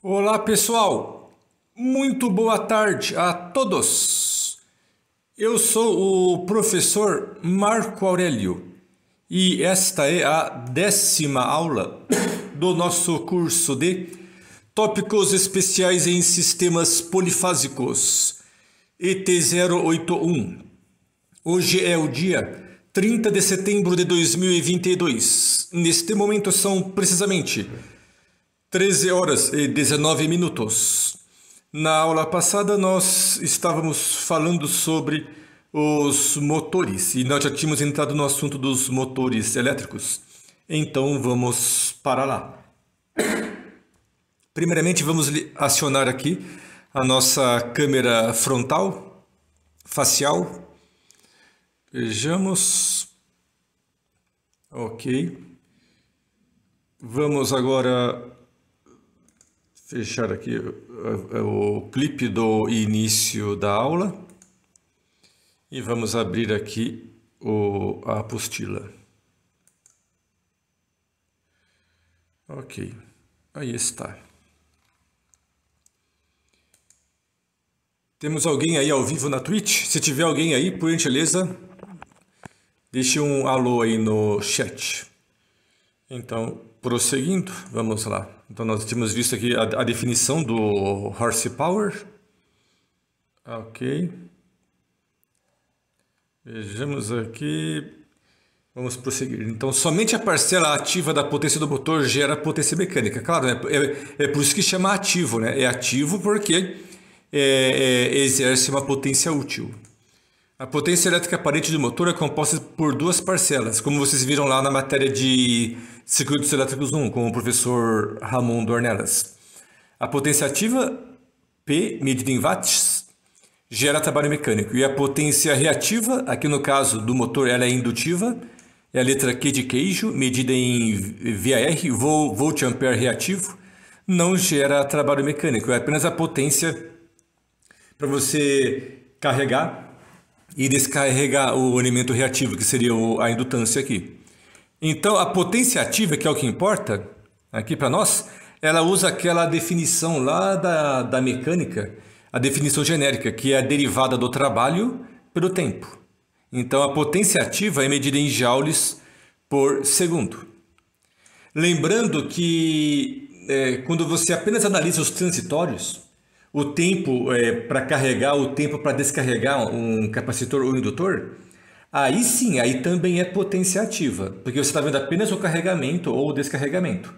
Olá pessoal, muito boa tarde a todos. Eu sou o professor Marco Aurélio e esta é a décima aula do nosso curso de Tópicos Especiais em Sistemas Polifásicos ET081. Hoje é o dia 30 de setembro de 2022. Neste momento são precisamente 13 horas e 19 minutos. Na aula passada nós estávamos falando sobre os motores e nós já tínhamos entrado no assunto dos motores elétricos. Então vamos para lá. Primeiramente vamos acionar aqui a nossa câmera frontal, facial, Vejamos. Ok. Vamos agora fechar aqui o, o clipe do início da aula e vamos abrir aqui o, a apostila. Ok, aí está. Temos alguém aí ao vivo na Twitch? Se tiver alguém aí, por gentileza, Deixe um alô aí no chat. Então, prosseguindo, vamos lá. Então, nós tínhamos visto aqui a, a definição do horsepower. Ok. Vejamos aqui. Vamos prosseguir. Então, somente a parcela ativa da potência do motor gera potência mecânica. Claro, né? é, é por isso que chama ativo. Né? É ativo porque é, é, exerce uma potência útil. A potência elétrica aparente do motor é composta por duas parcelas, como vocês viram lá na matéria de circuitos elétricos 1, com o professor Ramon Dornelas. A potência ativa, P, medida em watts, gera trabalho mecânico. E a potência reativa, aqui no caso do motor, ela é indutiva, é a letra Q de queijo, medida em VAR, volt ampere reativo, não gera trabalho mecânico, é apenas a potência para você carregar e descarregar o elemento reativo, que seria a indutância aqui. Então, a potência ativa, que é o que importa aqui para nós, ela usa aquela definição lá da, da mecânica, a definição genérica, que é a derivada do trabalho pelo tempo. Então, a potência ativa é medida em joules por segundo. Lembrando que é, quando você apenas analisa os transitórios, o tempo é, para carregar, o tempo para descarregar um capacitor ou indutor, aí sim, aí também é potência ativa, porque você está vendo apenas o carregamento ou o descarregamento.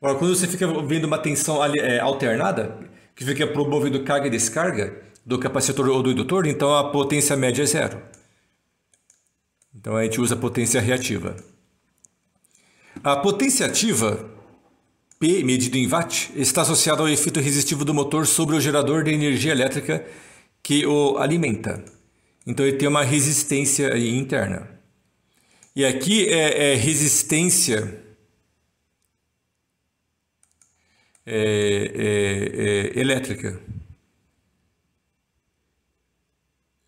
Agora, quando você fica vendo uma tensão é, alternada, que fica promovido carga e descarga do capacitor ou do indutor, então a potência média é zero. Então a gente usa potência reativa. A potência ativa P, medido em watt, está associado ao efeito resistivo do motor sobre o gerador de energia elétrica que o alimenta. Então ele tem uma resistência interna. E aqui é, é resistência é, é, é elétrica.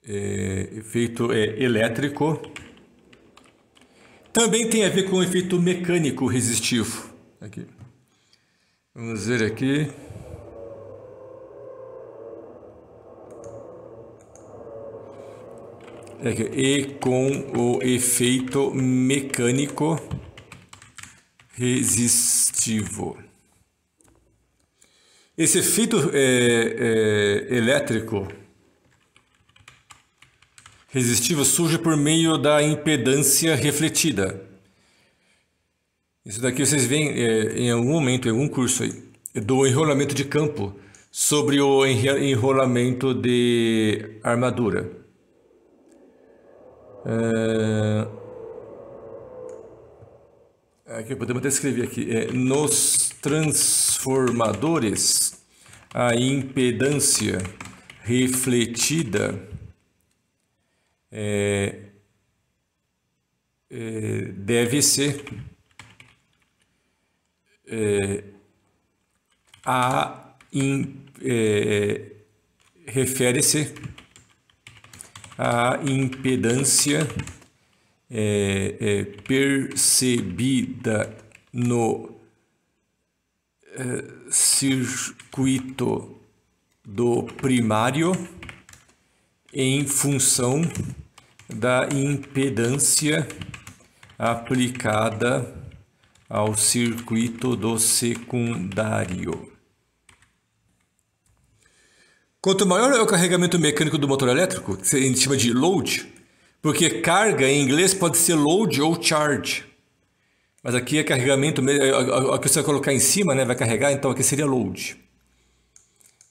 É, efeito é, elétrico. Também tem a ver com o efeito mecânico resistivo. Aqui. Vamos ver aqui. E com o efeito mecânico resistivo. Esse efeito é, é, elétrico resistivo surge por meio da impedância refletida. Isso daqui vocês veem é, em algum momento, em algum curso aí, do enrolamento de campo sobre o enrolamento de armadura. É... Aqui podemos até escrever aqui. É, nos transformadores, a impedância refletida é, é, deve ser é, a é, refere-se à impedância é, é, percebida no é, circuito do primário em função da impedância aplicada ao circuito do secundário. Quanto maior é o carregamento mecânico do motor elétrico, que a gente chama de load, porque carga em inglês pode ser load ou charge. Mas aqui é carregamento, aqui você vai colocar em cima, né, vai carregar, então aqui seria load.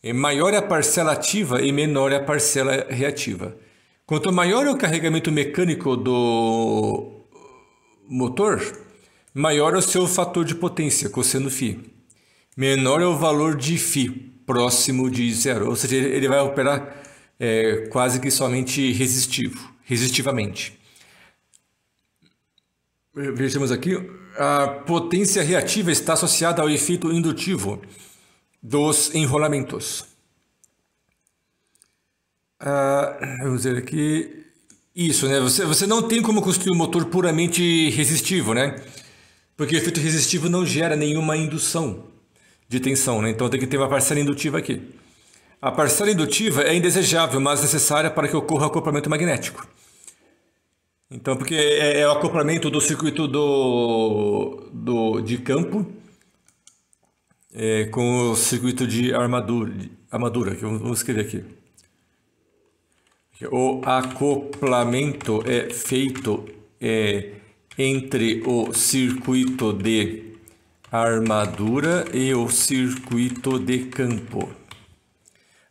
E maior é a parcela ativa e menor é a parcela reativa. Quanto maior é o carregamento mecânico do motor, maior é o seu fator de potência, cosseno φ. Menor é o valor de φ, próximo de zero. Ou seja, ele vai operar é, quase que somente resistivo, resistivamente. Vejamos aqui, a potência reativa está associada ao efeito indutivo dos enrolamentos. Ah, vamos ver aqui. Isso, né? Você, você não tem como construir um motor puramente resistivo, né? Porque o efeito resistivo não gera nenhuma indução de tensão, né? Então tem que ter uma parcela indutiva aqui. A parcela indutiva é indesejável, mas necessária para que ocorra acoplamento magnético. Então, porque é, é o acoplamento do circuito do, do, de campo é, com o circuito de armadura, armadura que vamos escrever aqui. O acoplamento é feito é, entre o circuito de armadura e o circuito de campo.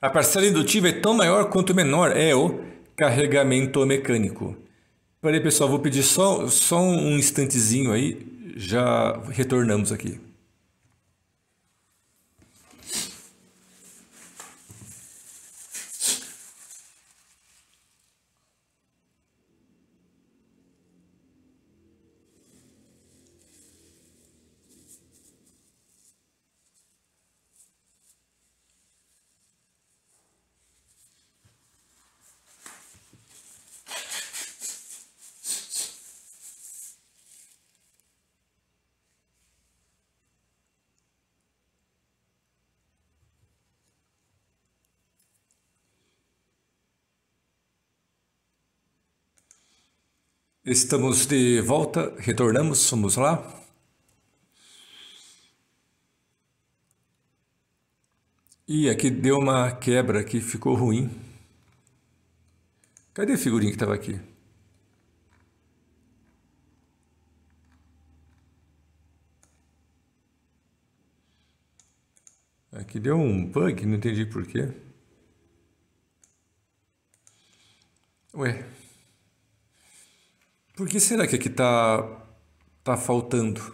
A parcela indutiva é tão maior quanto menor é o carregamento mecânico. Peraí, pessoal, vou pedir só, só um instantezinho aí, já retornamos aqui. Estamos de volta, retornamos, vamos lá. E aqui deu uma quebra aqui, ficou ruim. Cadê a figurinha que estava aqui? Aqui deu um bug, não entendi por quê. Ué. Por que será que aqui está tá faltando?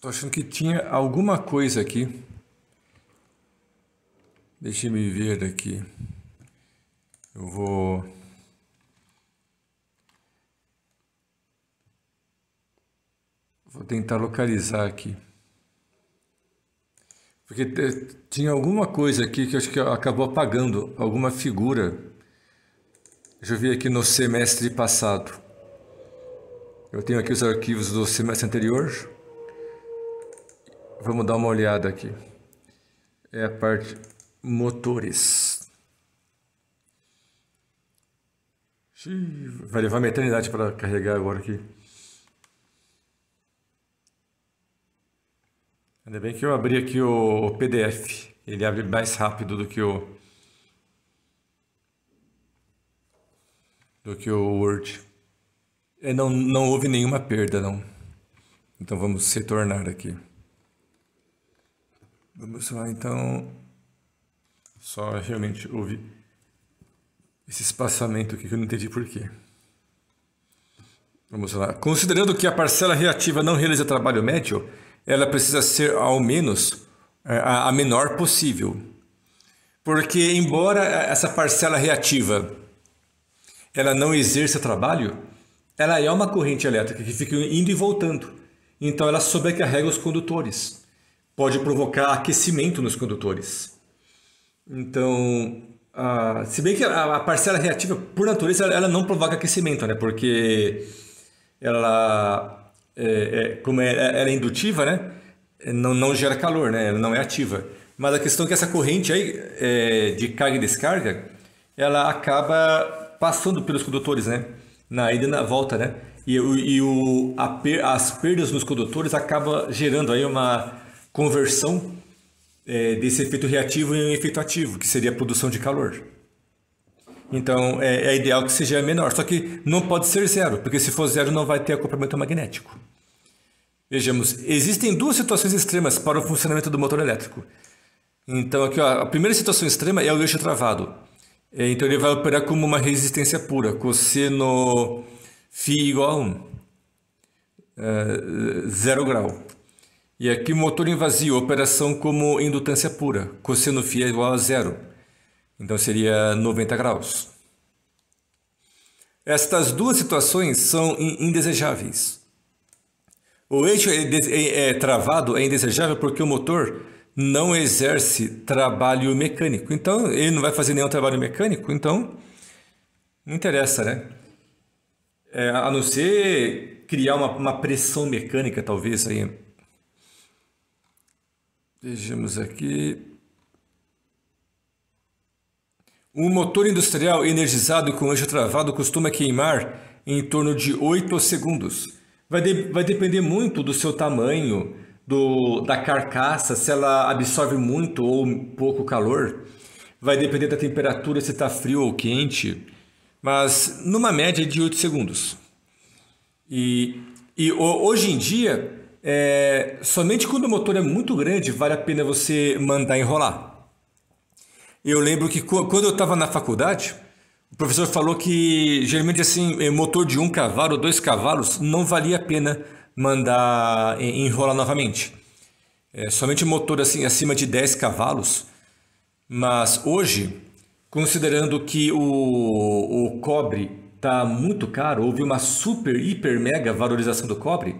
Tô achando que tinha alguma coisa aqui. Deixe-me ver aqui. Eu vou Vou tentar localizar aqui. Porque tinha alguma coisa aqui que acho que acabou apagando, alguma figura eu vi aqui no semestre passado. Eu tenho aqui os arquivos do semestre anterior. Vamos dar uma olhada aqui. É a parte motores. Vai levar uma eternidade para carregar agora aqui. Ainda bem que eu abri aqui o PDF. Ele abre mais rápido do que o do que o Word. É, não, não houve nenhuma perda, não. Então vamos retornar aqui. Vamos lá, então. Só realmente houve esse espaçamento aqui que eu não entendi por quê. Vamos lá. Considerando que a parcela reativa não realiza trabalho médio, ela precisa ser ao menos é, a menor possível. Porque, embora essa parcela reativa ela não exerça trabalho, ela é uma corrente elétrica que fica indo e voltando. Então ela sobrecarrega os condutores. Pode provocar aquecimento nos condutores. Então, a, se bem que a, a, parcela reativa, por natureza, ela não provoca aquecimento, né? Porque ela é, é, como é, ela é indutiva, né? Não, não gera calor, né? Ela não é ativa. Mas a questão é que essa corrente aí é, de carga e descarga, ela acaba passando pelos condutores, né? Na ida e na volta, né? E, e o, as perdas nos condutores acaba gerando aí uma conversão é, desse efeito reativo em um efeito ativo, que seria a produção de calor. Então é, é, ideal que seja menor, só que não pode ser zero, porque se for zero não vai ter acoplamento magnético. Vejamos, existem duas situações extremas para o funcionamento do motor elétrico. Então aqui ó, a primeira situação extrema é o eixo travado. Então ele vai operar como uma resistência pura, cosseno φ igual a 1, é, zero grau. E aqui motor em vazio, operação como indutância pura, cosseno φ é igual a zero. Então seria 90 graus. Estas duas situações são indesejáveis. O eixo é, é, é travado é indesejável porque o motor não exerce trabalho mecânico. Então, ele não vai fazer nenhum trabalho mecânico, então não interessa, né? É, a não ser criar uma, uma pressão mecânica, talvez, aí. Vejamos aqui. Um motor industrial energizado com eixo travado costuma queimar em torno de 8 segundos. Vai, de, vai depender muito do seu tamanho, do, da carcaça, se ela absorve muito ou pouco calor. Vai depender da temperatura, se está frio ou quente. Mas numa média de 8 segundos. E, e hoje em dia, é, somente quando o motor é muito grande, vale a pena você mandar enrolar. Eu lembro que quando eu estava na faculdade, o professor falou que geralmente assim, motor de um cavalo, dois cavalos, não valia a pena mandar enrolar novamente. É, somente motor assim acima de 10 cavalos. Mas hoje, considerando que o, o cobre está muito caro, houve uma super, hiper, mega valorização do cobre,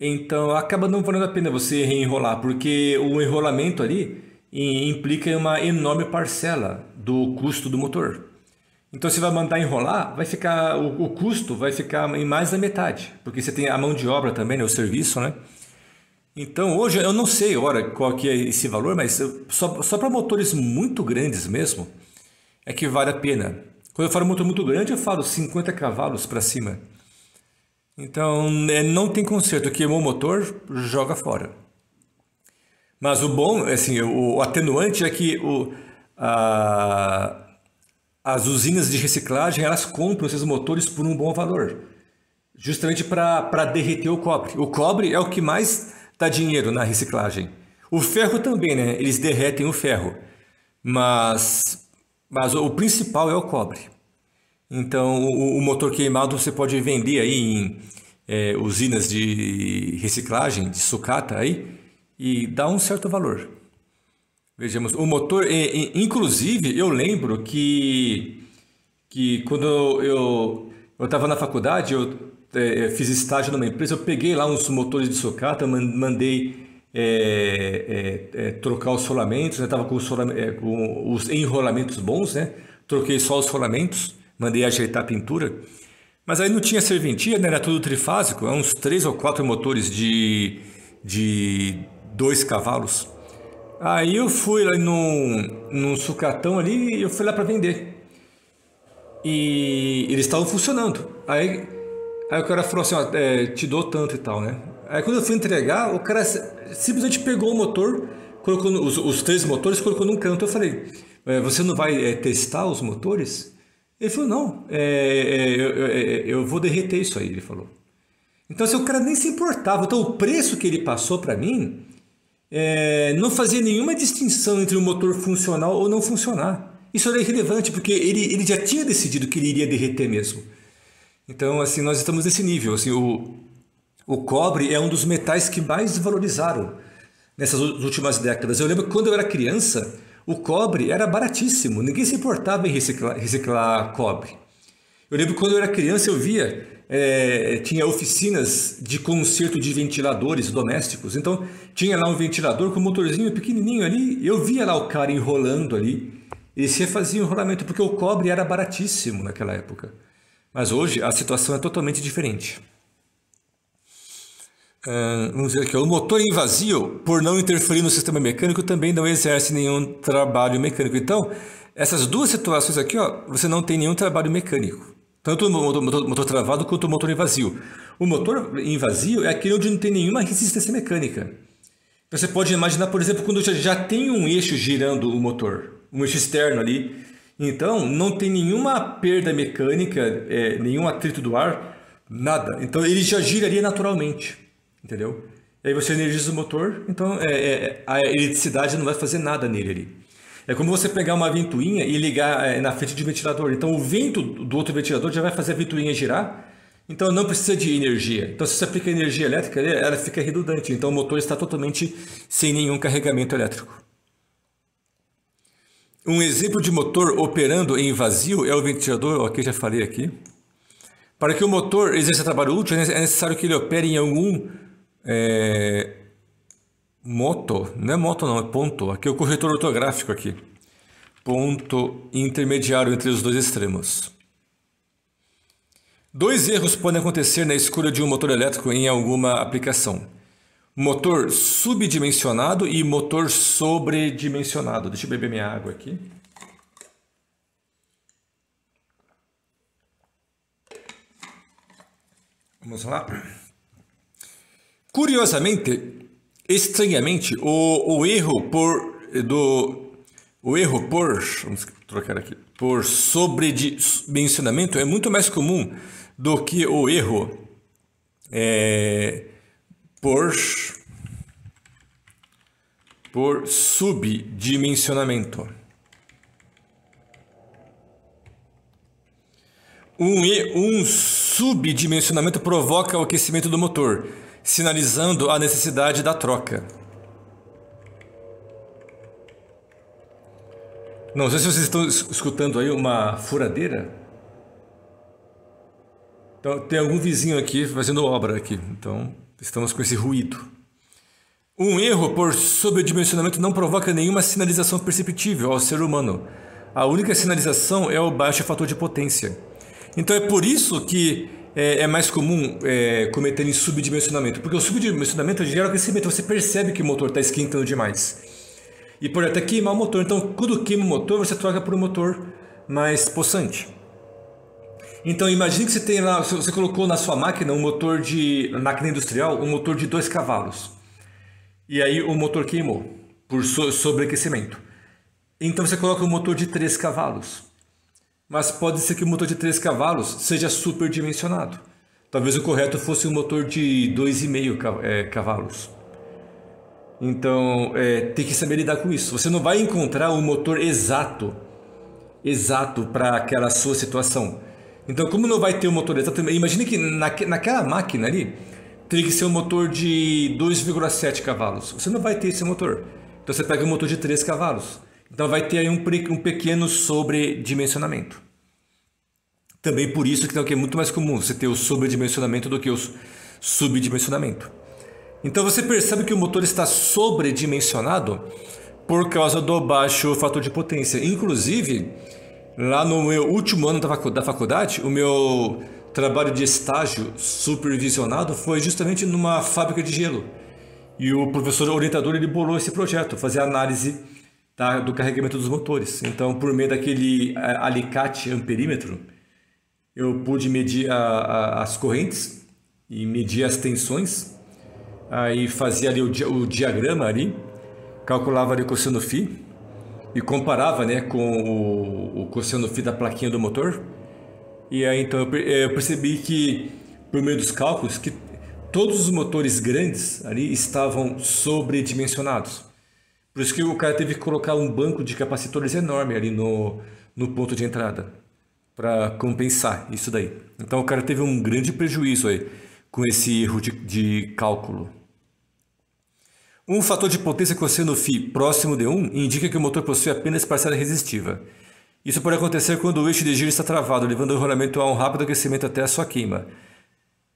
então acaba não valendo a pena você reenrolar, porque o enrolamento ali implica uma enorme parcela do custo do motor. Então, se vai mandar enrolar, vai ficar o, o, custo vai ficar em mais da metade, porque você tem a mão de obra também, né, o serviço, né? Então, hoje eu não sei ora qual que é esse valor, mas só, só para motores muito grandes mesmo é que vale a pena. Quando eu falo motor muito grande, eu falo 50 cavalos para cima. Então, é, não tem conserto. Queimou o motor, joga fora. Mas o bom, assim, o, atenuante é que o, a, as usinas de reciclagem elas compram esses motores por um bom valor, justamente para derreter o cobre. O cobre é o que mais dá dinheiro na reciclagem. O ferro também, né? Eles derretem o ferro, mas, mas o principal é o cobre. Então, o, o motor queimado você pode vender aí em é, usinas de reciclagem, de sucata aí, e dá um certo valor. Vejamos, o motor, inclusive, eu lembro que, que quando eu estava na faculdade, eu é, fiz estágio numa empresa, eu peguei lá uns motores de sucata, mandei é, é, é, trocar os rolamentos, estava né? com, é, com, os enrolamentos bons, né? troquei só os rolamentos, mandei ajeitar a pintura, mas aí não tinha serventia, né? era tudo trifásico, uns três ou quatro motores de, de dois cavalos. Aí eu fui lá num, num sucatão ali e eu fui lá para vender. E eles estavam funcionando. Aí, aí o cara falou assim, ó, é, te dou tanto e tal, né? Aí quando eu fui entregar, o cara simplesmente pegou o motor, colocou os, os três motores, colocou num canto. Eu falei, é, você não vai é, testar os motores? Ele falou, não, é, é eu, é, eu, vou derreter isso aí, ele falou. Então, assim, o cara nem se importava. Então, o preço que ele passou para mim é, não fazia nenhuma distinção entre o motor funcional ou não funcionar. Isso era irrelevante, porque ele, ele já tinha decidido que ele iria derreter mesmo. Então, assim, nós estamos nesse nível. Assim, o, o cobre é um dos metais que mais valorizaram nessas últimas décadas. Eu lembro que quando eu era criança, o cobre era baratíssimo. Ninguém se importava em reciclar, reciclar cobre. Eu lembro que quando eu era criança, eu via é, tinha oficinas de conserto de ventiladores domésticos. Então tinha lá um ventilador com um motorzinho pequenininho ali. Eu via lá o cara enrolando ali. E se fazia enrolamento porque o cobre era baratíssimo naquela época. Mas hoje a situação é totalmente diferente. Uh, vamos ver aqui, o motor em vazio, por não interferir no sistema mecânico, também não exerce nenhum trabalho mecânico. Então, essas duas situações aqui, ó, você não tem nenhum trabalho mecânico. Tanto o motor, motor, motor travado quanto o motor em vazio. O motor em vazio é aquele onde não tem nenhuma resistência mecânica. Você pode imaginar, por exemplo, quando já, já tem um eixo girando o motor, um eixo externo ali. Então, não tem nenhuma perda mecânica, é, nenhum atrito do ar, nada. Então, ele já giraria naturalmente entendeu? E aí você energiza o motor, então é, é, a eletricidade não vai fazer nada nele ali. É como você pegar uma ventoinha e ligar é, na frente de um ventilador. Então o vento do outro ventilador já vai fazer a ventoinha girar, então não precisa de energia. Então se você aplica energia elétrica, ela fica redundante. Então o motor está totalmente sem nenhum carregamento elétrico. Um exemplo de motor operando em vazio é o ventilador, ok, já falei aqui. Para que o motor exerça trabalho útil, é necessário que ele opere em algum é, moto, não é moto não, é ponto. Aqui é o corretor ortográfico aqui. Ponto intermediário entre os dois extremos. Dois erros podem acontecer na escolha de um motor elétrico em alguma aplicação. Motor subdimensionado e motor sobredimensionado. Deixa eu beber minha água aqui. Vamos lá. Curiosamente, estranhamente, o, o erro por do o erro por vamos trocar aqui por sobredimensionamento é muito mais comum do que o erro é, por por subdimensionamento. Um, um subdimensionamento provoca o aquecimento do motor sinalizando a necessidade da troca. Não sei se vocês estão escutando aí uma furadeira. Então, tem algum vizinho aqui fazendo obra aqui, então estamos com esse ruído. Um erro por sobredimensionamento não provoca nenhuma sinalização perceptível ao ser humano. A única sinalização é o baixo fator de potência. Então é por isso que é, é mais comum é, cometerem subdimensionamento, porque o subdimensionamento gera aquecimento, você percebe que o motor está esquentando demais. E pode até queimar o motor, então quando queima o motor, você troca por um motor mais possante. Então imagine que você tem lá, você colocou na sua máquina um motor de máquina industrial, um motor de 2 cavalos. E aí o motor queimou por sobreaquecimento. Então você coloca um motor de 3 cavalos mas pode ser que o motor de 3 cavalos seja superdimensionado. Talvez o correto fosse um motor de 2,5 é, cavalos. Então, é, tem que saber lidar com isso. Você não vai encontrar um motor exato, exato para aquela sua situação. Então, como não vai ter um motor exato, imagine que naquela máquina ali teria que ser um motor de 2,7 cavalos. Você não vai ter esse motor. Então, você pega um motor de 3 cavalos. Então vai ter aí um, um pequeno sobredimensionamento. Também por isso que é muito mais comum você ter o sobredimensionamento do que o subdimensionamento. Então você percebe que o motor está sobredimensionado por causa do baixo fator de potência. Inclusive, lá no meu último ano da faculdade, o meu trabalho de estágio supervisionado foi justamente numa fábrica de gelo. E o professor orientador ele bolou esse projeto, fazer análise da, do carregamento dos motores. Então, por meio daquele alicate amperímetro, eu pude medir a, a, as correntes e medir as tensões. Aí fazia ali o, o diagrama ali, calculava ali o cosseno φ e comparava né, com o, o cosseno φ da plaquinha do motor. E aí então eu, eu percebi que, por meio dos cálculos, que todos os motores grandes ali estavam sobredimensionados. Por isso que o cara teve que colocar um banco de capacitores enorme ali no, no ponto de entrada para compensar isso daí. Então o cara teve um grande prejuízo aí com esse erro de, de cálculo. Um fator de potência cosseno φ próximo de 1 indica que o motor possui apenas parcela resistiva. Isso pode acontecer quando o eixo de giro está travado, levando o rolamento a um rápido aquecimento até a sua queima.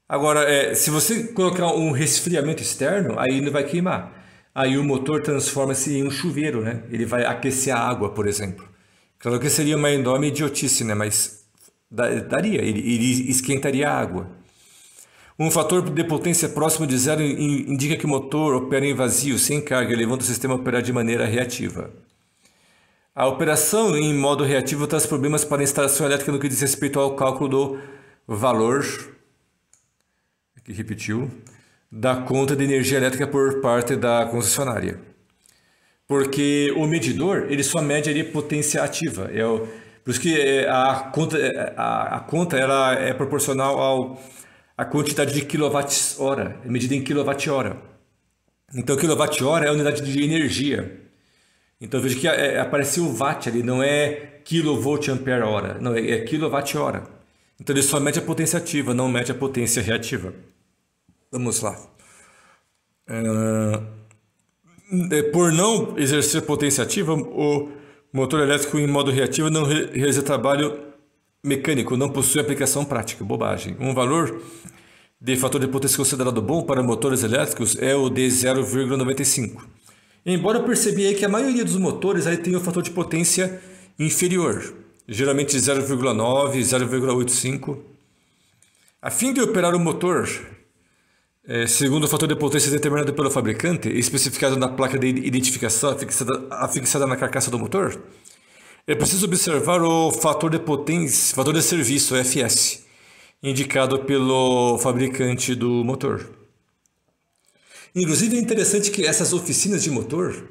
Agora, é, se você colocar um resfriamento externo, aí não vai queimar aí o motor transforma-se em um chuveiro, né? Ele vai aquecer a água, por exemplo. Claro que seria uma enorme idiotice, né? Mas daria, ele, ele esquentaria a água. Um fator de potência próximo de zero indica que o motor opera em vazio, sem carga, levando o sistema a operar de maneira reativa. A operação em modo reativo traz problemas para a instalação elétrica no que diz respeito ao cálculo do valor, aqui repetiu, da conta de energia elétrica por parte da concessionária. Porque o medidor, ele só mede ali potência ativa. É o, por isso que é, a conta, é, a, a conta ela é proporcional ao a quantidade de quilowatts-hora, é medida em quilowatt-hora. Então, quilowatt-hora é a unidade de energia. Então, veja que é, apareceu o watt ali, não é kilovolt-ampere-hora, não, é, é quilowatt-hora. Então, ele só mede a potência ativa, não mede a potência reativa. Vamos lá. Uh, por não exercer potência ativa, o motor elétrico em modo reativo não realiza trabalho mecânico não possui aplicação prática, bobagem. Um valor de fator de potência considerado bom para motores elétricos é o de 0,95. Embora eu percebi que a maioria dos motores aí tem o um fator de potência inferior, geralmente 0,9, 0,85. A fim de operar o motor, é, segundo o fator de potência determinado pelo fabricante, especificado na placa de identificação afixada, afixada na carcaça do motor, é preciso observar o fator de potência, fator de serviço, FS, indicado pelo fabricante do motor. Inclusive é interessante que essas oficinas de motor,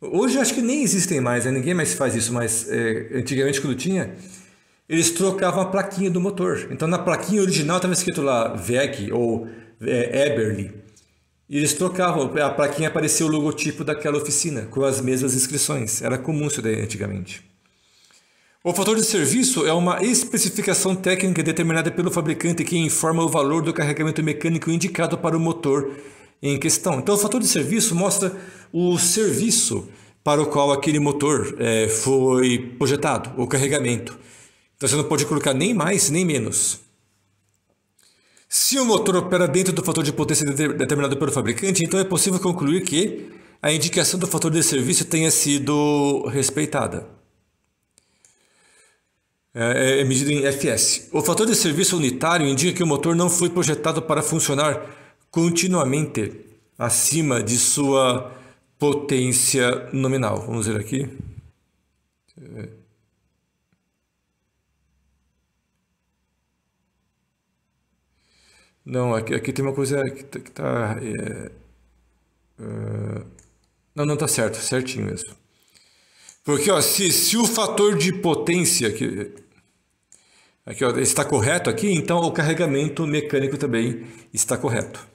hoje acho que nem existem mais, né? ninguém mais faz isso, mas é, antigamente quando tinha, eles trocavam a plaquinha do motor. Então na plaquinha original estava escrito lá VEG ou é, Eberly. E eles trocavam, a plaquinha aparecia o logotipo daquela oficina, com as mesmas inscrições. Era comum isso daí antigamente. O fator de serviço é uma especificação técnica determinada pelo fabricante que informa o valor do carregamento mecânico indicado para o motor em questão. Então, o fator de serviço mostra o serviço para o qual aquele motor é, foi projetado, o carregamento. Então, você não pode colocar nem mais nem menos. Se o motor opera dentro do fator de potência determinado pelo fabricante, então é possível concluir que a indicação do fator de serviço tenha sido respeitada. É, é, é medido em FS. O fator de serviço unitário indica que o motor não foi projetado para funcionar continuamente acima de sua potência nominal. Vamos ver aqui. Não, aqui, aqui tem uma coisa que está. Tá, é, uh, não, não está certo, certinho mesmo. Porque ó, se, se o fator de potência. Que, Aqui, ó, está correto aqui, então o carregamento mecânico também está correto.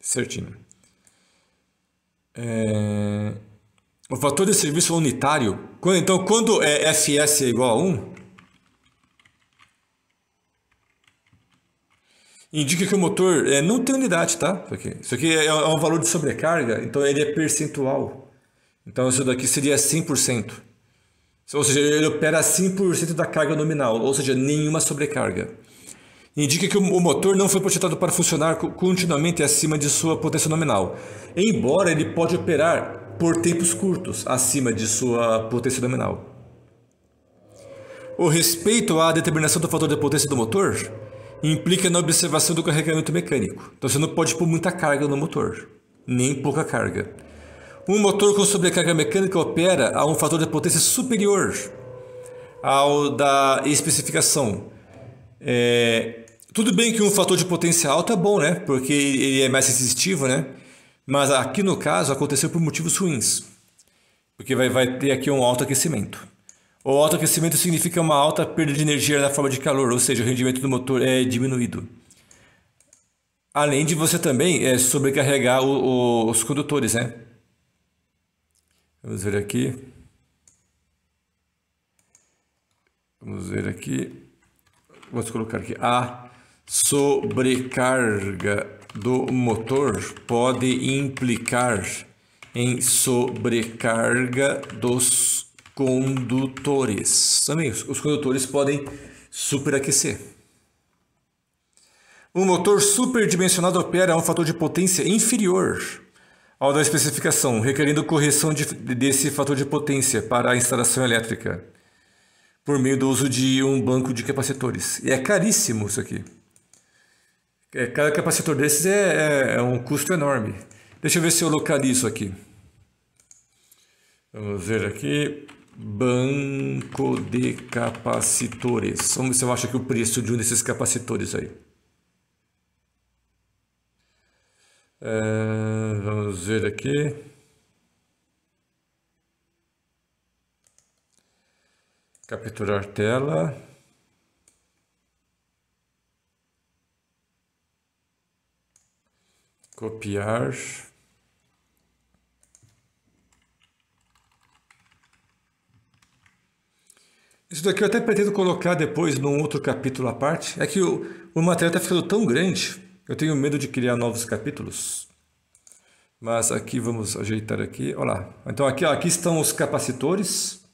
Certinho. É... O fator de serviço unitário, então quando é FS é igual a 1, indica que o motor é, não tem unidade, tá? Isso aqui, é, é um valor de sobrecarga, então ele é percentual. Então isso daqui seria 100%. Ou seja, ele opera 100% da carga nominal, ou seja, nenhuma sobrecarga. Indica que o motor não foi projetado para funcionar continuamente acima de sua potência nominal, embora ele pode operar por tempos curtos acima de sua potência nominal. O respeito à determinação do fator de potência do motor implica na observação do carregamento mecânico. Então você não pode pôr muita carga no motor, nem pouca carga. Um motor com sobrecarga mecânica opera a um fator de potência superior ao da especificação. É, tudo bem que um fator de potência alta é bom, né? Porque ele é mais resistivo, né? Mas aqui no caso aconteceu por motivos ruins. Porque vai, vai ter aqui um alto aquecimento. O alto aquecimento significa uma alta perda de energia na forma de calor, ou seja, o rendimento do motor é diminuído. Além de você também é, sobrecarregar o, o, os condutores, né? Vamos ver aqui. Vamos ver aqui. Vamos colocar aqui. A sobrecarga do motor pode implicar em sobrecarga dos condutores. Também os condutores podem superaquecer. O motor superdimensionado opera a um fator de potência inferior ao da especificação, requerendo correção de, desse fator de potência para a instalação elétrica, por meio do uso de um banco de capacitores. E é caríssimo isso aqui. É, cada capacitor desses é, é, é um custo enorme. Deixa eu ver se eu localizo aqui. Vamos ver aqui. Banco de capacitores. Vamos ver se eu acho aqui o preço de um desses capacitores aí. É, vamos ver aqui. Capturar tela. Copiar. Isso daqui eu até pretendo colocar depois num outro capítulo à parte. É que o, o material está ficando tão grande, eu tenho medo de criar novos capítulos. Mas aqui vamos ajeitar aqui. Olha lá. Então aqui, ó, aqui estão os capacitores.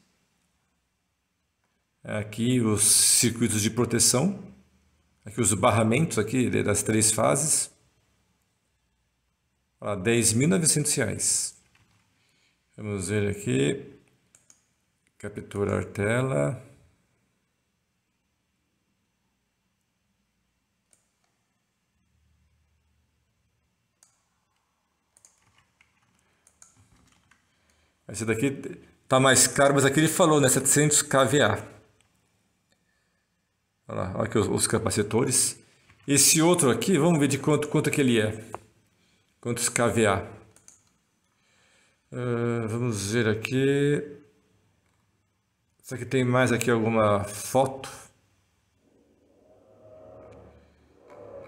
Aqui os circuitos de proteção. Aqui os barramentos aqui das três fases. Olha lá, 10.900 reais. Vamos ver aqui. Capturar tela. Esse daqui tá mais caro, mas aqui ele falou, né? 700 kVA. Olha lá, olha aqui os, os capacitores. Esse outro aqui, vamos ver de quanto, quanto que ele é. Quantos kVA. Uh, vamos ver aqui. Será que tem mais aqui alguma foto?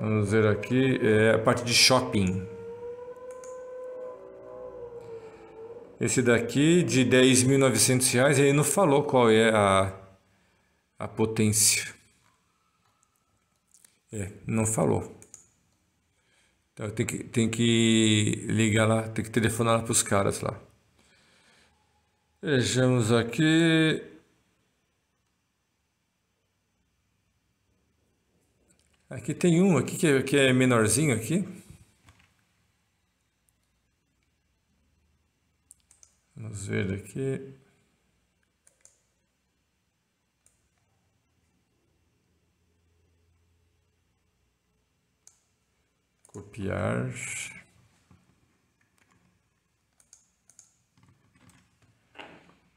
Vamos ver aqui. É a parte de shopping. Esse daqui de 10.900 reais, ele não falou qual é a, a potência. É, não falou. Então tem que, tem que ligar lá, tem que telefonar para os caras lá. Vejamos aqui. Aqui tem um aqui que é, que é menorzinho aqui. Vamos ver aqui. Copiar.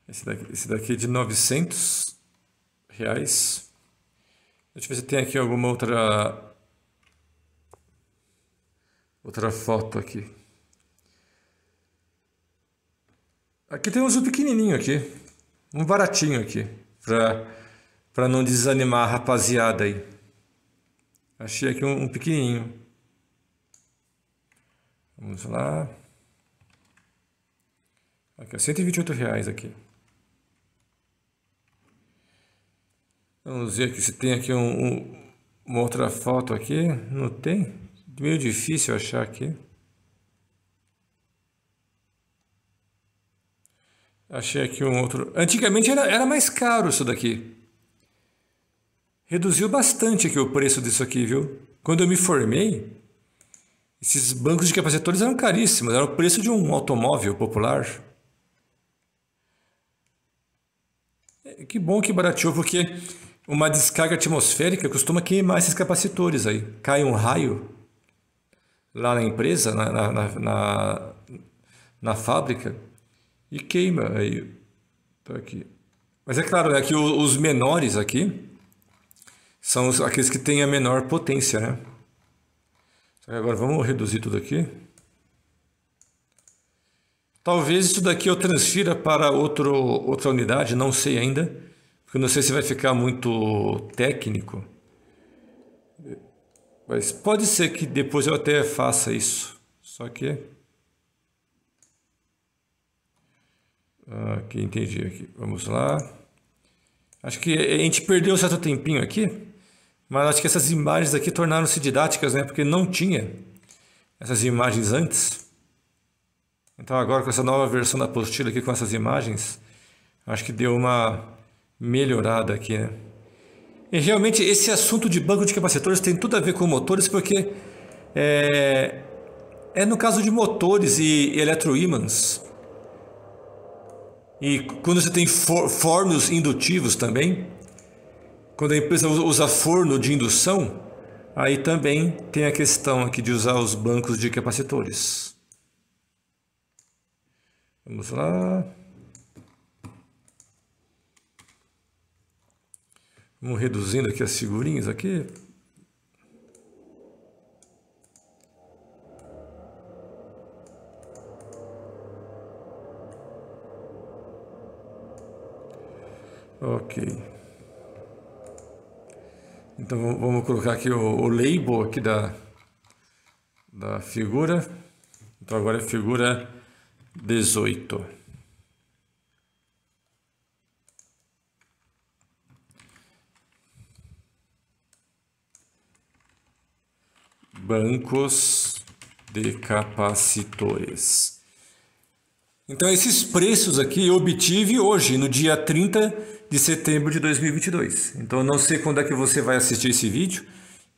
Esse daqui, esse daqui é de 900 reais. Deixa eu ver se tem aqui alguma outra outra foto aqui. Aqui tem um pequenininho aqui. Um baratinho aqui. Pra, pra não desanimar a rapaziada aí. Achei aqui um, um pequenininho. Vamos lá. Aqui, 128 reais aqui. Vamos ver aqui se tem aqui um, um, uma outra foto aqui. Não tem? Meio difícil achar aqui. Achei aqui um outro. Antigamente era, era mais caro isso daqui. Reduziu bastante aqui o preço disso aqui, viu? Quando eu me formei, esses bancos de capacitores eram caríssimos, era o preço de um automóvel popular. É, que bom que barateou, porque uma descarga atmosférica costuma queimar esses capacitores aí. Cai um raio lá na empresa, na, na, na, na fábrica, e queima aí. Tá aqui. Mas é claro, né, que os menores aqui são aqueles que têm a menor potência, né? Agora vamos reduzir tudo aqui. Talvez isso daqui eu transfira para outro, outra unidade, não sei ainda. Porque não sei se vai ficar muito técnico. Mas pode ser que depois eu até faça isso. Só que Aqui, entendi. Aqui. Vamos lá. Acho que a gente perdeu um certo tempinho aqui, mas acho que essas imagens aqui tornaram-se didáticas, né? Porque não tinha essas imagens antes. Então agora com essa nova versão da apostila aqui com essas imagens, acho que deu uma melhorada aqui, né? E realmente esse assunto de banco de capacitores tem tudo a ver com motores, porque é, é no caso de motores e eletroímãs. E quando você tem for, fornos indutivos também, quando a empresa usa forno de indução, Aí também tem a questão aqui de usar os bancos de capacitores. Vamos lá. Vamos reduzindo aqui as figurinhas aqui. Ok. Então vamos colocar aqui o, o label aqui da, da figura. Então agora é figura 18. Bancos de capacitores. Então esses preços aqui eu obtive hoje, no dia 30 de setembro de 2022. Então, não sei quando é que você vai assistir esse vídeo.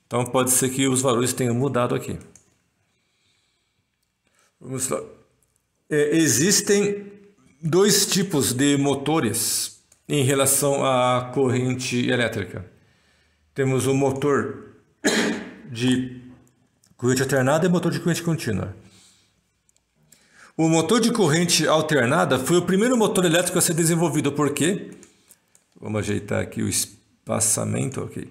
Então, pode ser que os valores tenham mudado aqui. Vamos lá. É, existem dois tipos de motores em relação à corrente elétrica. Temos o motor de corrente alternada e motor de corrente contínua. O motor de corrente alternada foi o primeiro motor elétrico a ser desenvolvido, por quê? Vamos ajeitar aqui o espaçamento, ok.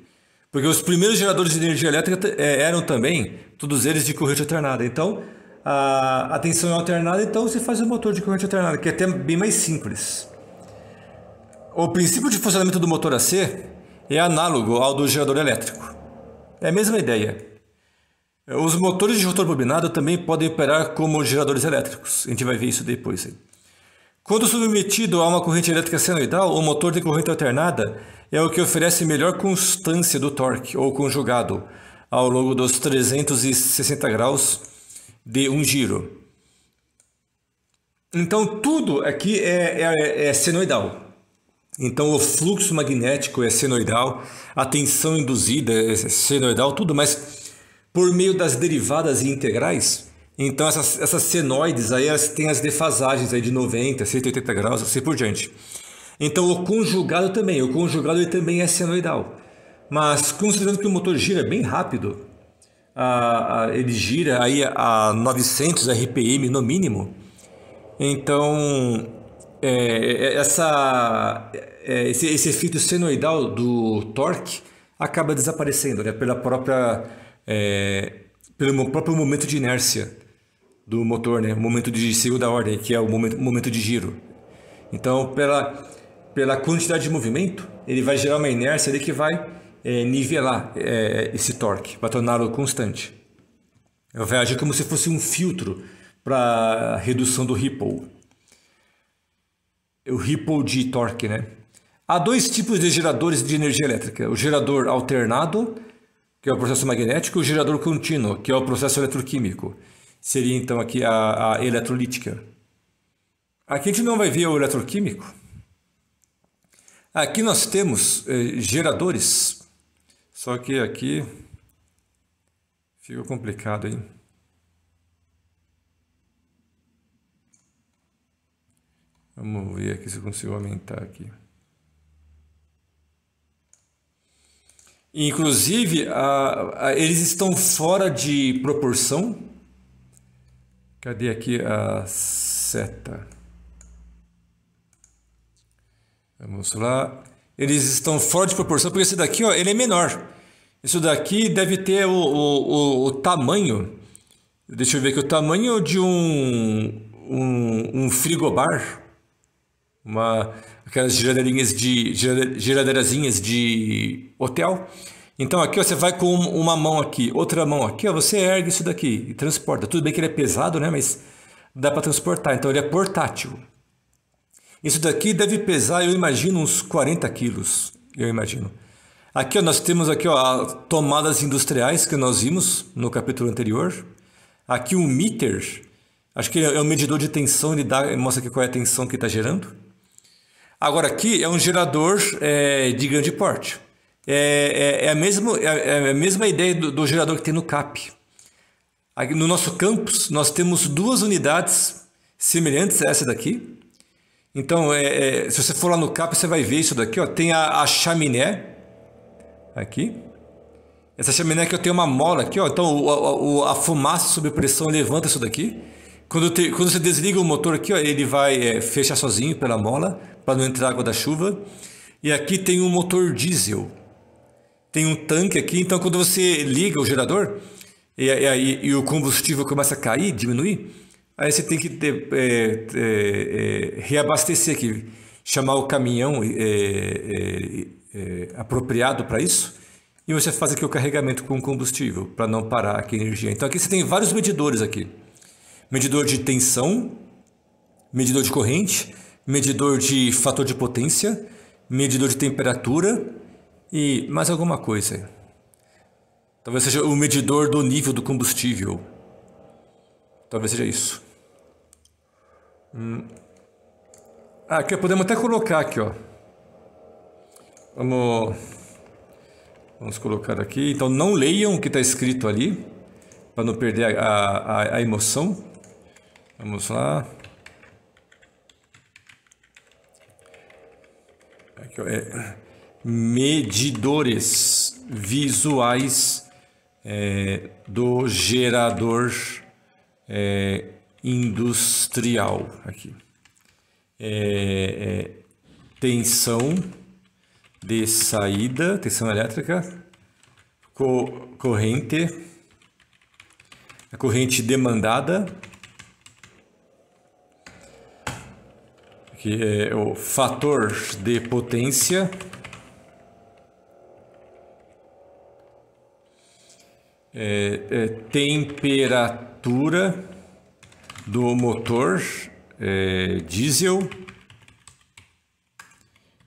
Porque os primeiros geradores de energia elétrica é, eram também, todos eles de corrente alternada. Então, a, tensão é alternada, então você faz o motor de corrente alternada, que é até bem mais simples. O princípio de funcionamento do motor AC é análogo ao do gerador elétrico. É a mesma ideia. Os motores de rotor bobinado também podem operar como geradores elétricos. A gente vai ver isso depois. Aí. Quando submetido a uma corrente elétrica senoidal, o motor de corrente alternada é o que oferece melhor constância do torque, ou conjugado, ao longo dos 360 graus de um giro. Então, tudo aqui é, é, é senoidal. Então, o fluxo magnético é senoidal, a tensão induzida é senoidal, tudo, mas por meio das derivadas e integrais, então essas, essas senoides aí elas têm as defasagens aí de 90, 180 graus, assim por diante. Então o conjugado também, o conjugado ele também é senoidal. Mas considerando que o motor gira bem rápido, a, a, ele gira aí a 900 RPM no mínimo, então é, é essa, é, esse, esse efeito senoidal do torque acaba desaparecendo né, pela própria, é, pelo próprio momento de inércia do motor, né? o momento de segunda ordem, que é o momento, momento de giro. Então, pela, pela quantidade de movimento, ele vai gerar uma inércia ali que vai é, nivelar é, esse torque, para torná-lo constante. Vai agir como se fosse um filtro para redução do ripple. O ripple de torque, né? Há dois tipos de geradores de energia elétrica: o gerador alternado, que é o processo magnético, e o gerador contínuo, que é o processo eletroquímico seria então aqui a, a eletrolítica. Aqui a gente não vai ver o eletroquímico. Aqui nós temos eh, geradores, só que aqui fica complicado, hein? Vamos ver aqui se eu consigo aumentar aqui. Inclusive, a, a, eles estão fora de proporção Cadê aqui a seta? Vamos lá. Eles estão fora de proporção, porque esse daqui ó, ele é menor. Isso daqui deve ter o, o, o, o tamanho. Deixa eu ver aqui, o tamanho de um, um, um frigobar. Uma, aquelas geradeirinhas de geradeirazinhas de hotel. Então aqui você vai com uma mão aqui, outra mão aqui, ó, você ergue isso daqui e transporta. Tudo bem que ele é pesado, né? Mas dá para transportar. Então ele é portátil. Isso daqui deve pesar, eu imagino, uns 40 quilos. Eu imagino. Aqui ó, nós temos aqui ó, tomadas industriais que nós vimos no capítulo anterior. Aqui um meter, acho que é um medidor de tensão, ele dá, mostra aqui qual é a tensão que está gerando. Agora aqui é um gerador é, de grande porte é, é, é, a, mesma, é, é, a mesma ideia do, do, gerador que tem no CAP. Aqui no nosso campus, nós temos duas unidades semelhantes a essa daqui. Então, é, é, se você for lá no CAP, você vai ver isso daqui. Ó, tem a, a chaminé aqui. Essa chaminé aqui eu tenho uma mola aqui, ó. Então o, a, a fumaça sob pressão levanta isso daqui. Quando, te, quando você desliga o motor aqui, ó, ele vai é, fechar sozinho pela mola para não entrar água da chuva. E aqui tem um motor diesel. Tem um tanque aqui, então quando você liga o gerador e, e, e o combustível começa a cair, diminuir, aí você tem que ter, é, é, reabastecer aqui, chamar o caminhão apropriado para isso e você faz aqui o carregamento com combustível para não parar aqui a energia. Então aqui você tem vários medidores aqui. Medidor de tensão, medidor de corrente, medidor de fator de potência, medidor de temperatura e mais alguma coisa. Talvez seja o medidor do nível do combustível. Talvez seja isso. Hum. Ah, aqui podemos até colocar aqui, ó. Vamos, vamos colocar aqui. Então não leiam o que está escrito ali, para não perder a, a, a emoção. Vamos lá. Aqui, ó, é, medidores visuais é, do gerador é, industrial aqui. É, é, tensão de saída, tensão elétrica, co corrente, a corrente demandada, que é o fator de potência, é, é, temperatura do motor é, diesel,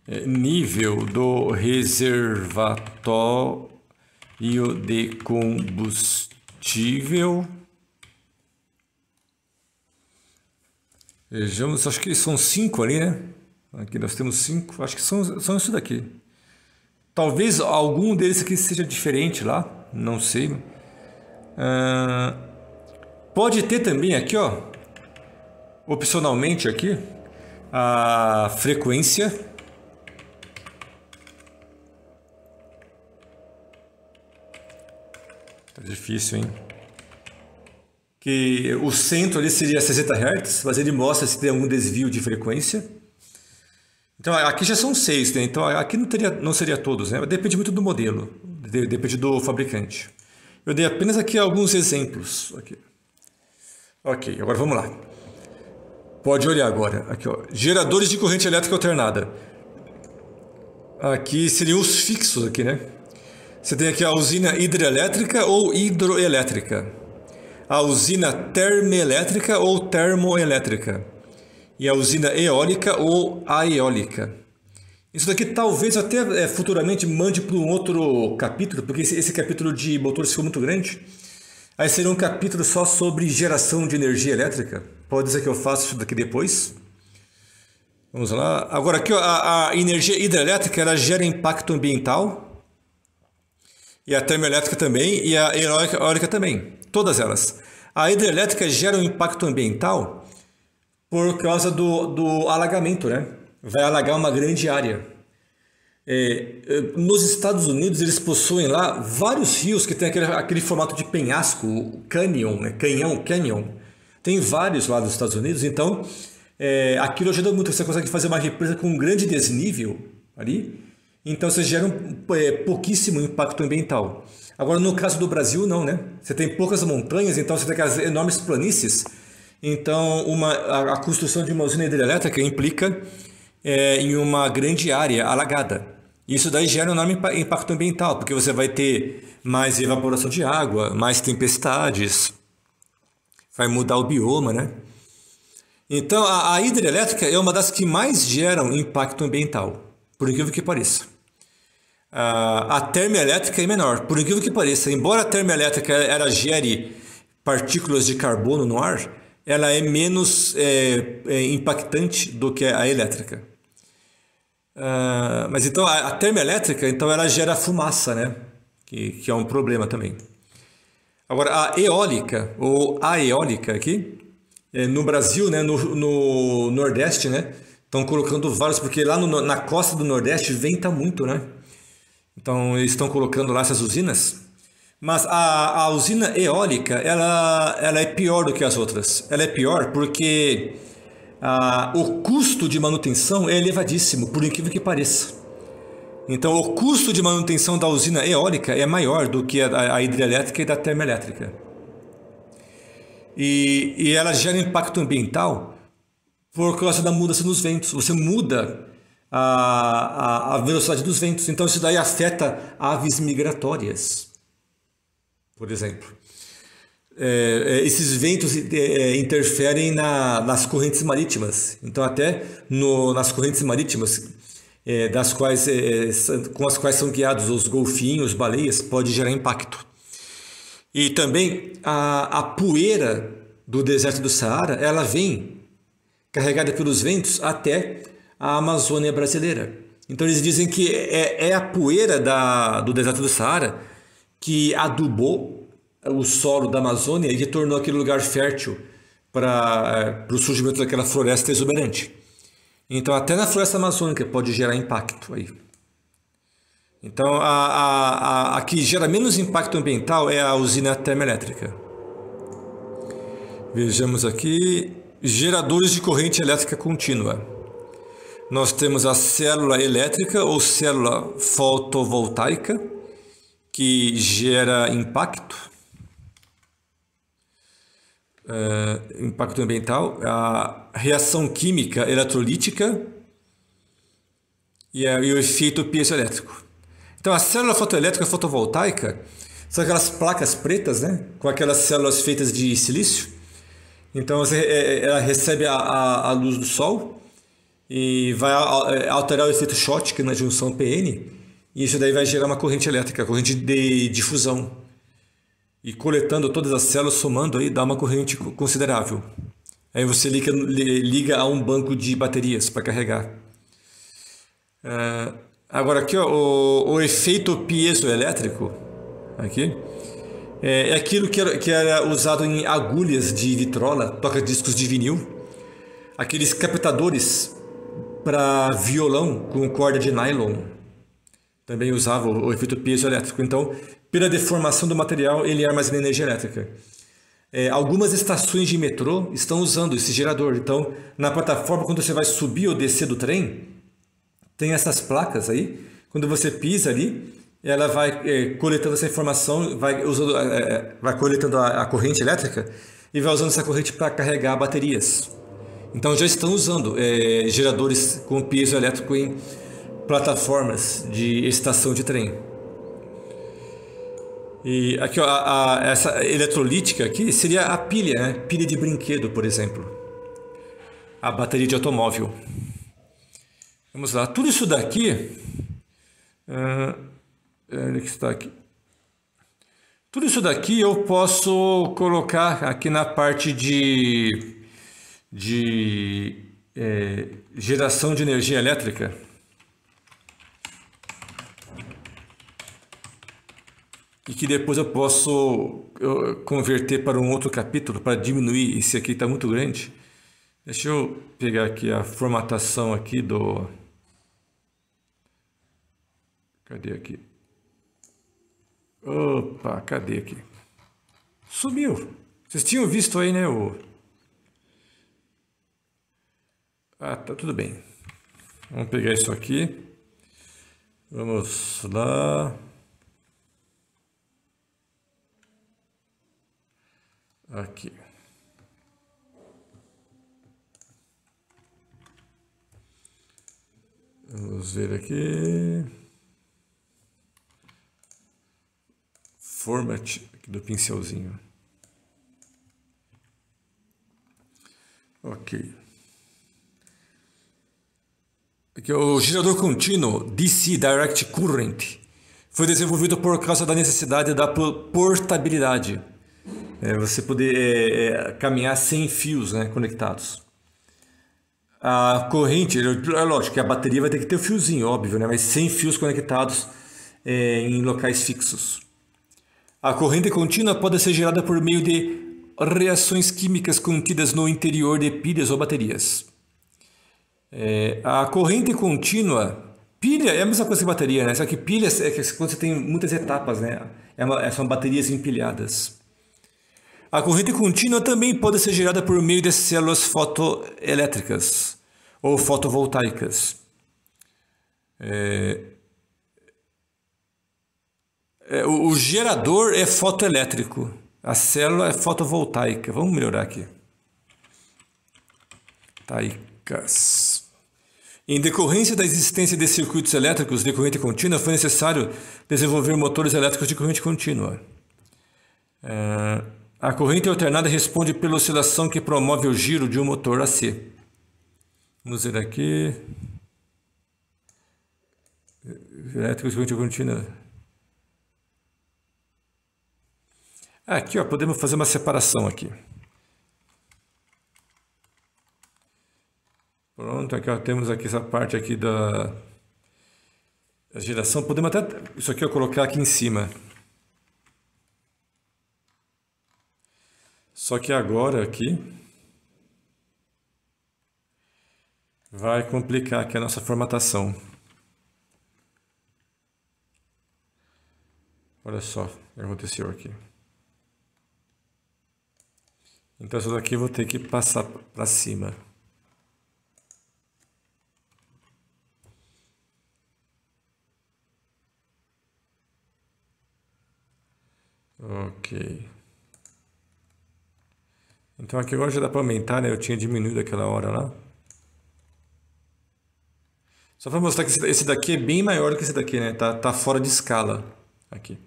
é, nível do reservatório de combustível. Vejamos, acho que são cinco ali, né? Aqui nós temos cinco, acho que são, são isso daqui. Talvez algum deles aqui seja diferente lá, não sei. Uh, pode ter também aqui, ó, opcionalmente aqui, a frequência. Tá difícil, hein? Que o centro ali seria 60 Hz, mas ele mostra se tem algum desvio de frequência. Então aqui já são seis, né? Então aqui não, teria, não seria todos, né? Depende muito do modelo, depende do fabricante. Eu dei apenas aqui alguns exemplos. Aqui. Ok, agora vamos lá. Pode olhar agora. Aqui, ó. Geradores de corrente elétrica alternada. Aqui seriam os fixos aqui, né? Você tem aqui a usina hidrelétrica ou hidroelétrica. A usina termoelétrica ou termoelétrica. E a usina eólica ou aeólica. Isso daqui talvez até é, futuramente mande para um outro capítulo, porque esse, esse capítulo de motores ficou muito grande. Aí seria um capítulo só sobre geração de energia elétrica. Pode ser que eu faça isso daqui depois. Vamos lá. Agora aqui a, a energia hidrelétrica ela gera impacto ambiental. E a termoelétrica também. E a eólica, eólica também. Todas elas. A hidrelétrica gera um impacto ambiental por causa do, do alagamento, né? Vai alagar uma grande área. É, é, nos Estados Unidos, eles possuem lá vários rios que tem aquele, aquele formato de penhasco, canyon, né? canhão, canyon. Tem vários lá nos Estados Unidos, então é, aquilo ajuda muito. Você consegue fazer uma represa com um grande desnível ali, então você gera um, é, pouquíssimo impacto ambiental. Agora, no caso do Brasil, não, né? Você tem poucas montanhas, então você tem aquelas enormes planícies. Então, uma, a, a construção de uma usina hidrelétrica implica é, em uma grande área alagada. Isso daí gera um enorme impacto ambiental, porque você vai ter mais evaporação de água, mais tempestades, vai mudar o bioma, né? Então, a, a hidrelétrica é uma das que mais geram impacto ambiental, por incrível que pareça. A, a termoelétrica é menor, por incrível que pareça. Embora a termoelétrica ela gere partículas de carbono no ar, ela é menos é, é impactante do que a elétrica. Uh, mas então a, a termoelétrica, então ela gera fumaça, né? Que, que é um problema também. Agora a eólica ou a eólica aqui, é, no Brasil, né, no, no Nordeste, né, estão colocando vários porque lá no, na costa do Nordeste venta muito, né? Então eles estão colocando lá essas usinas Mas a, a usina eólica, ela, ela é pior do que as outras. Ela é pior porque o custo de manutenção é elevadíssimo, por incrível que pareça. Então, o custo de manutenção da usina eólica é maior do que a, a hidrelétrica e da termoelétrica. E, e ela gera impacto ambiental por causa da mudança nos ventos. Você muda a, a, a velocidade dos ventos, então isso daí afeta aves migratórias, por exemplo. É, é esses ventos é, interferem na, nas correntes marítimas. Então, até no, nas correntes marítimas, é, das quais, é, com as quais são guiados os golfinhos, baleias, pode gerar impacto. E também a, a poeira do deserto do Saara, ela vem carregada pelos ventos até a Amazônia brasileira. Então eles dizem que é, é a poeira da, do deserto do Saara que adubou o solo da Amazônia e que tornou aquele lugar fértil para o surgimento daquela floresta exuberante. Então até na floresta amazônica pode gerar impacto aí. Então a, a, a, a que gera menos impacto ambiental é a usina termoelétrica. Vejamos aqui, geradores de corrente elétrica contínua. Nós temos a célula elétrica ou célula fotovoltaica, que gera impacto, uh, impacto ambiental, a reação química eletrolítica e, a, e o efeito piezoelétrico. Então, a célula fotoelétrica fotovoltaica são aquelas placas pretas, né, com aquelas células feitas de silício, então é, é, ela recebe a, a, a luz do Sol e vai é, alterar o efeito Schottky na junção PN e isso daí vai gerar uma corrente elétrica, corrente de difusão. E coletando todas as células, somando aí, dá uma corrente considerável. Aí você liga, liga a um banco de baterias para carregar. agora aqui ó, o, o efeito piezoelétrico aqui é, é aquilo que era, que era usado em agulhas de vitrola, toca-discos de vinil, aqueles captadores para violão com corda de nylon. Também usava o efeito piezoelétrico. Então, pela deformação do material, ele armazena energia elétrica. É, algumas estações de metrô estão usando esse gerador. Então, na plataforma, quando você vai subir ou descer do trem, tem essas placas aí. Quando você pisa ali, ela vai é, coletando essa informação, vai, usando, é, vai coletando a, a, corrente elétrica e vai usando essa corrente para carregar baterias. Então já estão usando é, geradores com peso elétrico em plataformas de estação de trem. E aqui ó, a, a, essa eletrolítica aqui seria a pilha, né? pilha de brinquedo, por exemplo. A bateria de automóvel. Vamos lá, tudo isso daqui uh, ele que está aqui. Tudo isso daqui eu posso colocar aqui na parte de, de é, geração de energia elétrica. E que depois eu posso converter para um outro capítulo, para diminuir. Esse aqui está muito grande. Deixa eu pegar aqui a formatação aqui do... Cadê aqui? Opa, cadê aqui? Sumiu. Vocês tinham visto aí, né? O... Ah, tá tudo bem. Vamos pegar isso aqui. Vamos lá. Aqui. Vamos ver aqui. format do pincelzinho. Ok. Aqui, o gerador contínuo DC Direct Current foi desenvolvido por causa da necessidade da portabilidade. É, você poder é, é, caminhar sem fios né, conectados. A corrente, é lógico que a bateria vai ter que ter o um fiozinho, óbvio, né, mas sem fios conectados é, em locais fixos. A corrente contínua pode ser gerada por meio de reações químicas contidas no interior de pilhas ou baterias. É, a corrente contínua, pilha é a mesma coisa que bateria, né? Só que pilha é que quando você tem muitas etapas, né? é uma, são baterias empilhadas. A corrente contínua também pode ser gerada por meio de células fotoelétricas ou fotovoltaicas. É, é, o, o gerador é fotoelétrico, a célula é fotovoltaica. Vamos melhorar aqui. Taicas. Em decorrência da existência de circuitos elétricos de corrente contínua, foi necessário desenvolver motores elétricos de corrente contínua. É, a corrente alternada responde pela oscilação que promove o giro de um motor AC. Vamos ver aqui. Elétricos de contínua. Aqui, ó, podemos fazer uma separação aqui. Pronto, aqui ó, temos aqui essa parte aqui da geração. Podemos até isso aqui eu colocar aqui em cima. Só que agora aqui vai complicar aqui a nossa formatação. Olha só o que aconteceu aqui. Então isso daqui eu vou ter que passar para cima. Ok. Então aqui agora já dá para aumentar, né? Eu tinha diminuído aquela hora lá. Só para mostrar que esse daqui é bem maior do que esse daqui, né? Tá, tá fora de escala aqui.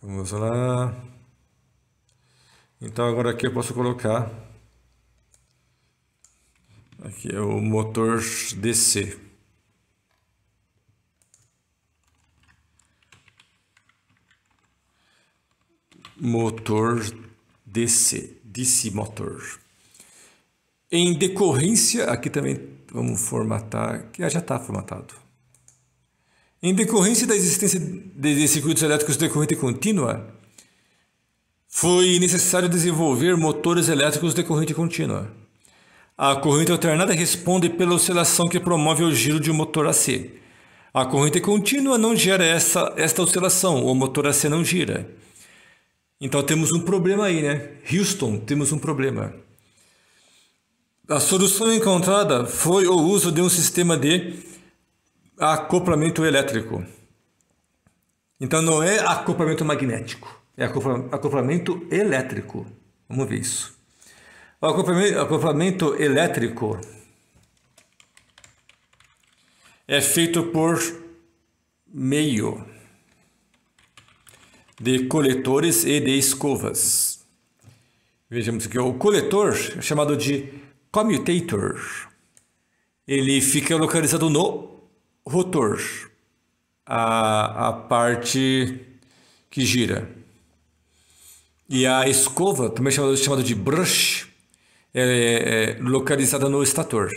Vamos lá. Então agora aqui eu posso colocar aqui é o motor DC. Motor DC, DC motor. Em decorrência, aqui também vamos formatar, que já está formatado. Em decorrência da existência de circuitos elétricos de corrente contínua, foi necessário desenvolver motores elétricos de corrente contínua. A corrente alternada responde pela oscilação que promove o giro de um motor AC. A corrente contínua não gera essa, esta oscilação, o motor AC não gira. Então temos um problema aí, né? Houston, temos um problema. A solução encontrada foi o uso de um sistema de acoplamento elétrico. Então não é acoplamento magnético, é acoplamento elétrico. Vamos ver isso. O acoplamento, acoplamento elétrico é feito por meio de coletores e de escovas. Vejamos aqui, o coletor, chamado de commutator, ele fica localizado no rotor, a, a parte que gira. E a escova, também chamada, chamada de brush, é, é localizada no estator.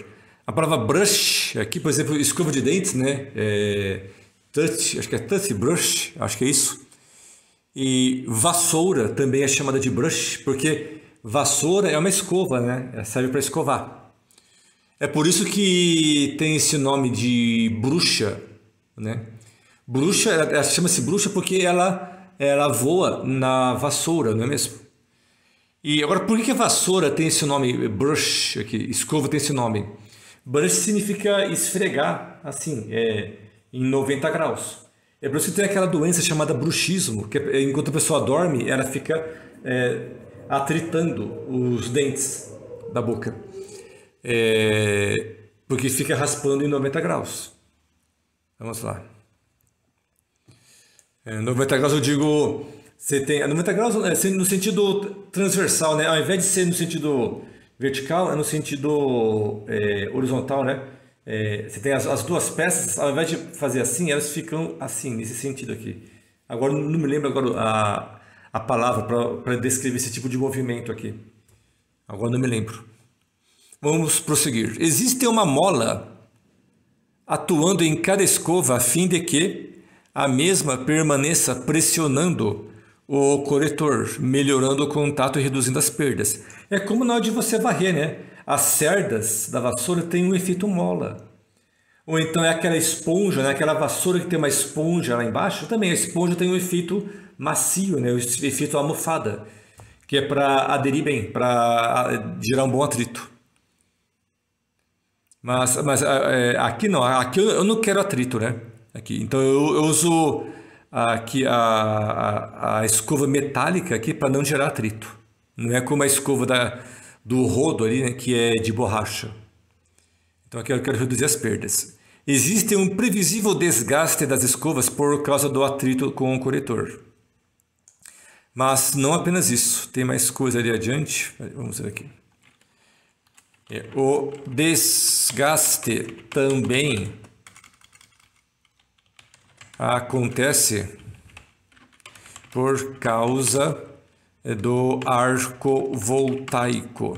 A palavra brush, aqui, por exemplo, escova de dentes, né? É, touch, acho que é touch brush, acho que é isso. E vassoura também é chamada de brush, porque vassoura é uma escova, né? Serve para escovar. É por isso que tem esse nome de bruxa, né? Bruxa, ela chama-se bruxa porque ela, ela voa na vassoura, não é mesmo? E agora, por que a vassoura tem esse nome brush aqui? Escova tem esse nome. Brush significa esfregar, assim, é, em 90 graus. É por isso que tem aquela doença chamada bruxismo, que é, enquanto a pessoa dorme, ela fica é, atritando os dentes da boca. É, porque fica raspando em 90 graus. Vamos lá. É, 90 graus eu digo, você tem 90 graus é, no sentido transversal, né? Ao invés de ser no sentido vertical, é no sentido é, horizontal, né? É, você tem as, as, duas peças, ao invés de fazer assim, elas ficam assim, nesse sentido aqui. Agora, não me lembro agora a, a palavra para descrever esse tipo de movimento aqui. Agora não me lembro. Vamos prosseguir. Existe uma mola atuando em cada escova a fim de que a mesma permaneça pressionando o coletor, melhorando o contato e reduzindo as perdas. É como na hora de você varrer, né? As cerdas da vassoura têm um efeito mola. Ou então é aquela esponja, né? aquela vassoura que tem uma esponja lá embaixo. Também a esponja tem um efeito macio, né? o efeito almofada, que é para aderir bem, para gerar um bom atrito. Mas, mas é, aqui não, aqui eu não quero atrito, né? Aqui, então eu, eu uso aqui a, a, a escova metálica aqui para não gerar atrito. Não é como a escova da, do rodo ali, né, que é de borracha. Então aqui eu quero reduzir as perdas. Existe um previsível desgaste das escovas por causa do atrito com o corretor. Mas não apenas isso, tem mais coisa ali adiante. Vamos ver aqui. É, o desgaste também acontece por causa do arco voltaico.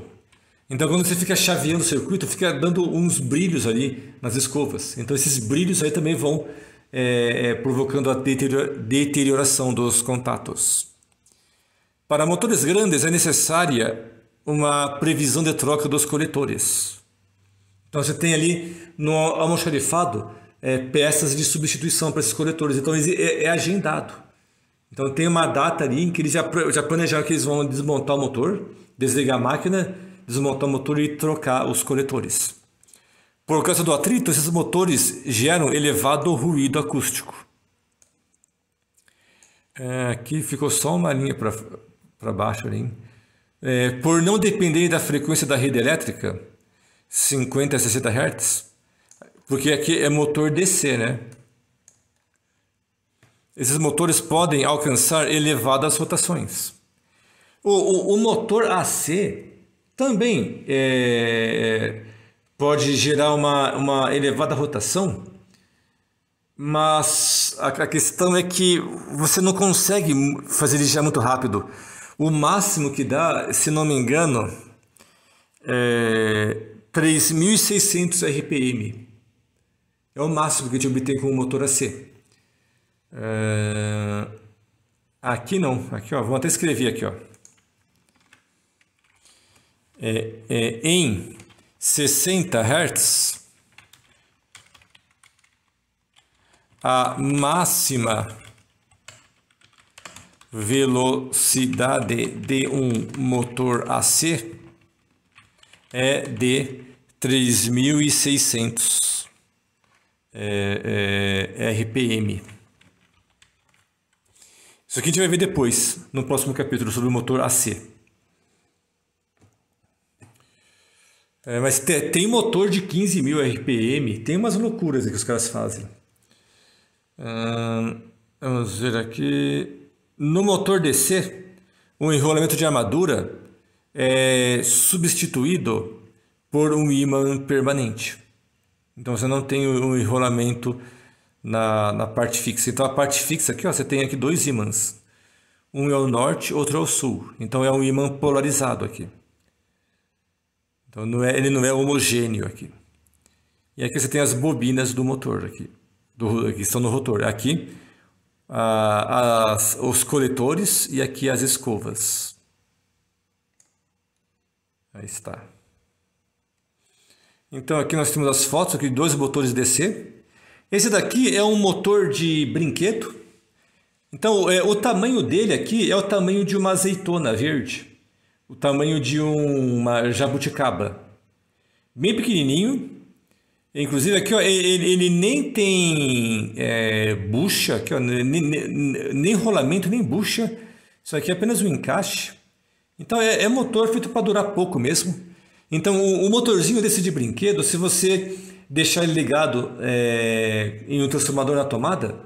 Então, quando você fica chaveando o circuito, fica dando uns brilhos ali nas escovas. Então, esses brilhos aí também vão é, é, provocando a deterioração dos contatos. Para motores grandes é necessária uma previsão de troca dos coletores. Então, você tem ali no almoxarifado é, peças de substituição para esses coletores. Então, é, é agendado. Então, tem uma data ali em que eles já, já planejaram que eles vão desmontar o motor, desligar a máquina desmontar o motor e trocar os coletores. Por causa do atrito, esses motores geram elevado ruído acústico. É, aqui ficou só uma linha para baixo ali. É, por não depender da frequência da rede elétrica, 50 a 60 Hz, porque aqui é motor DC, né? Esses motores podem alcançar elevadas rotações. O, o, o motor AC também é, pode gerar uma, uma elevada rotação, mas a, a questão é que você não consegue fazer ele girar muito rápido. O máximo que dá, se não me engano, é 3.600 RPM. É o máximo que a gente obtém com o motor AC. É... Aqui não, aqui ó, vou até escrever aqui ó é, é, em 60 Hz, a máxima velocidade de um motor AC é de 3.600 é, é, RPM. Isso aqui a gente vai ver depois, no próximo capítulo, sobre o motor AC. É, mas te, tem motor de 15 mil RPM, tem umas loucuras que os caras fazem. Hum, vamos ver aqui. No motor DC, o enrolamento de armadura é substituído por um ímã permanente. Então você não tem um enrolamento na, na parte fixa. Então a parte fixa aqui, ó, você tem aqui dois ímãs. Um é o norte, outro é o sul. Então é um ímã polarizado aqui. Então não é, ele não é homogêneo aqui. E aqui você tem as bobinas do motor aqui, do, que estão no rotor. Aqui a, as, os coletores e aqui as escovas. Aí está. Então aqui nós temos as fotos aqui, dois motores DC. Esse daqui é um motor de brinquedo. Então é, o tamanho dele aqui é o tamanho de uma azeitona verde o tamanho de uma jabuticaba. Bem pequenininho. Inclusive aqui, ó, ele, ele nem tem é, bucha, aqui, ó, nem, nem, nem rolamento, nem bucha. Isso aqui é apenas um encaixe. Então é, é motor feito para durar pouco mesmo. Então o, o, motorzinho desse de brinquedo, se você deixar ele ligado é, em um transformador na tomada,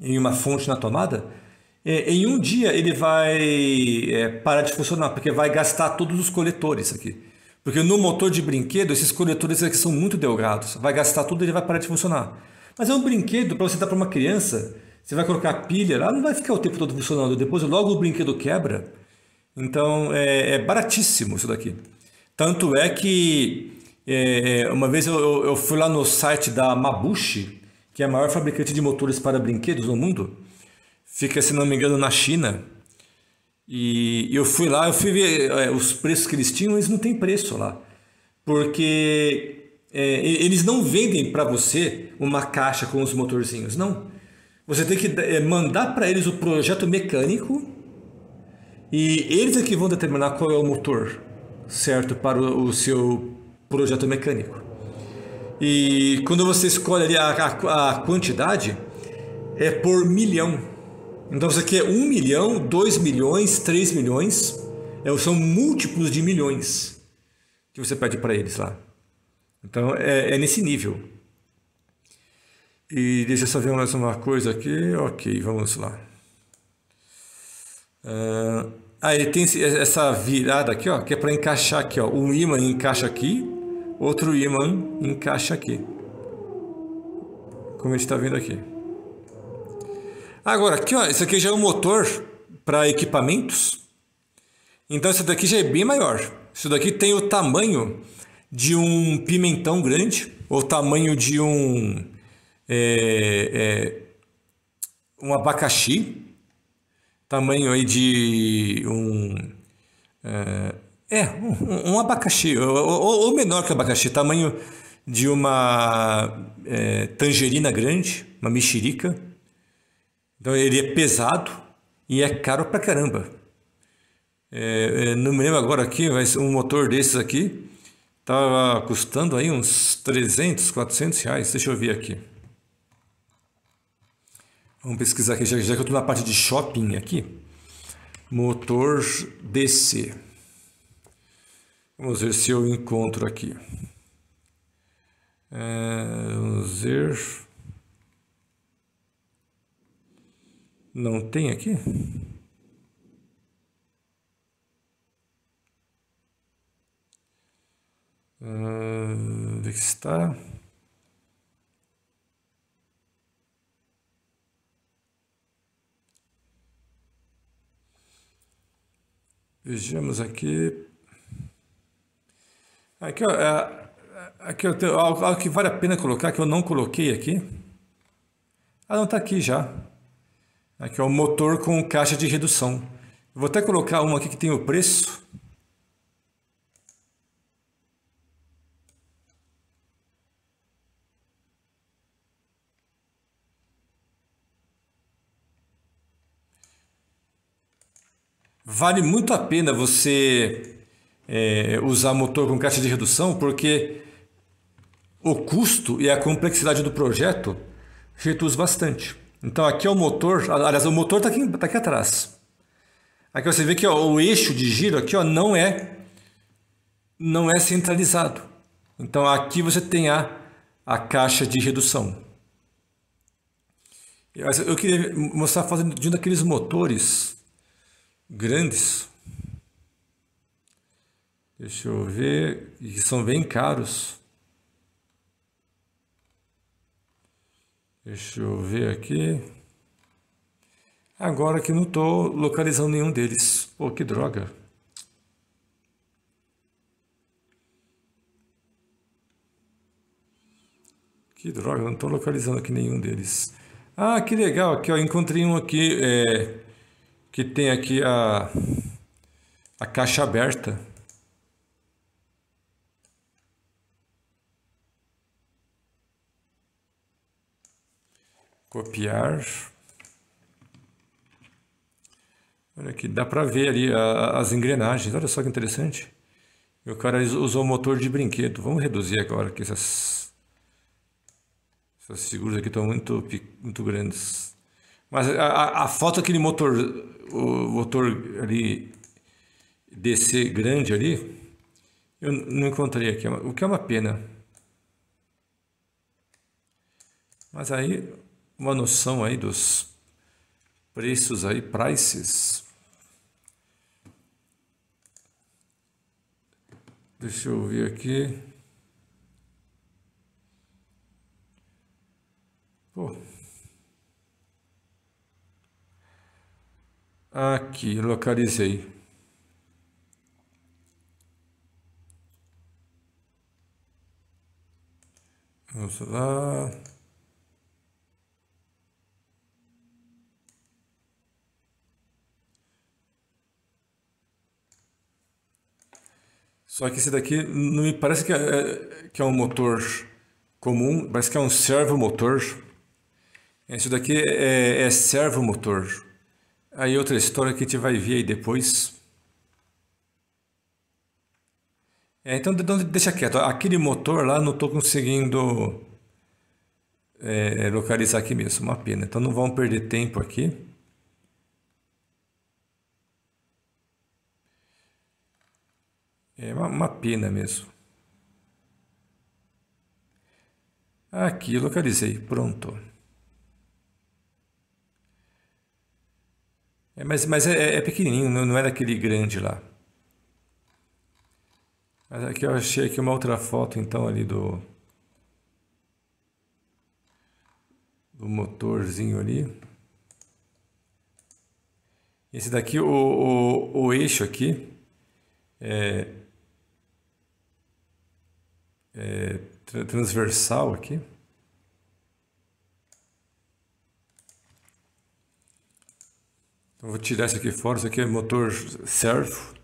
em uma fonte na tomada, é, em um dia ele vai é, parar de funcionar, porque vai gastar todos os coletores aqui. Porque no motor de brinquedo, esses coletores aqui são muito delgados. Vai gastar tudo e ele vai parar de funcionar. Mas é um brinquedo para você dar para uma criança. Você vai colocar pilha lá, não vai ficar o tempo todo funcionando. Depois logo o brinquedo quebra. Então é, é baratíssimo isso daqui. Tanto é que é, uma vez eu, eu fui lá no site da Mabushi, que é a maior fabricante de motores para brinquedos no mundo fica, se não me engano, na China. E eu fui lá, eu fui ver é, os preços que eles tinham, eles não têm preço lá. Porque é, eles não vendem para você uma caixa com os motorzinhos, não. Você tem que é, mandar para eles o projeto mecânico e eles é que vão determinar qual é o motor certo para o, o seu projeto mecânico. E quando você escolhe ali a, a, a quantidade, é por milhão. Então você quer um milhão, dois milhões, três milhões, é, são múltiplos de milhões que você pede para eles lá. Então é, é, nesse nível. E deixa eu só ver mais uma coisa aqui. Ok, vamos lá. Uh, tem essa virada aqui, ó, que é para encaixar aqui, ó. Um ímã encaixa aqui, outro ímã encaixa aqui. Como a gente está vendo aqui. Agora, aqui, ó, isso aqui já é um motor para equipamentos. Então, esse daqui já é bem maior. Isso daqui tem o tamanho de um pimentão grande, ou tamanho de um, é, é, um abacaxi, tamanho aí de um. É, é um, um, abacaxi, ou, ou, menor que abacaxi, tamanho de uma é, tangerina grande, uma mexerica. Então ele é pesado e é caro pra caramba. É, é não me lembro agora aqui, mas um motor desses aqui Estava custando aí uns 300, 400 reais. Deixa eu ver aqui. Vamos pesquisar aqui, já, já que eu estou na parte de shopping aqui. Motor DC. Vamos ver se eu encontro aqui. É, vamos ver. Não tem aqui? Uh, onde é está? Vejamos aqui. Aqui, ó, é, aqui eu tenho algo que vale a pena colocar, que eu não coloquei aqui. Ah, não, está aqui já. Aqui é o motor com caixa de redução. Vou até colocar um aqui que tem o preço. Vale muito a pena você é, usar motor com caixa de redução, porque o custo e a complexidade do projeto reduz bastante. Então aqui é o motor, aliás, o motor está aqui, tá aqui atrás. Aqui você vê que ó, o eixo de giro aqui ó, não é não é centralizado. Então aqui você tem a, a caixa de redução. Eu queria mostrar fazendo de um daqueles motores grandes. Deixa eu ver, e são bem caros. Deixa eu ver aqui. Agora que não estou localizando nenhum deles. Pô, que droga. Que droga, não estou localizando aqui nenhum deles. Ah, que legal, aqui ó, encontrei um aqui, é, que tem aqui a, a caixa aberta. Copiar. Olha aqui, dá para ver ali a, as engrenagens. Olha só que interessante. E o cara usou motor de brinquedo. Vamos reduzir agora que essas essas figuras aqui estão muito muito grandes. Mas a, a foto daquele motor, o motor ali DC grande ali, eu não encontrei aqui, o que é uma pena. Mas aí, uma noção aí dos preços aí, prices. Deixa eu ver aqui. Pô. Aqui, localizei. Vamos lá. Só que esse daqui não me parece que é, que é um motor comum, parece que é um servomotor. Esse daqui é, é servomotor. Aí outra história que a gente vai ver aí depois. É, então deixa quieto. Aquele motor lá não estou conseguindo é, localizar aqui mesmo. Uma pena. Então não vamos perder tempo aqui. É uma, uma pena mesmo. Aqui, localizei. Pronto. É, mas mas é, é pequenininho, não, não é daquele grande lá. Mas aqui eu achei aqui uma outra foto, então, ali do... Do motorzinho ali. Esse daqui, o, o, o eixo aqui, é, é, transversal aqui. Então, vou tirar isso aqui fora, isso aqui é motor servo.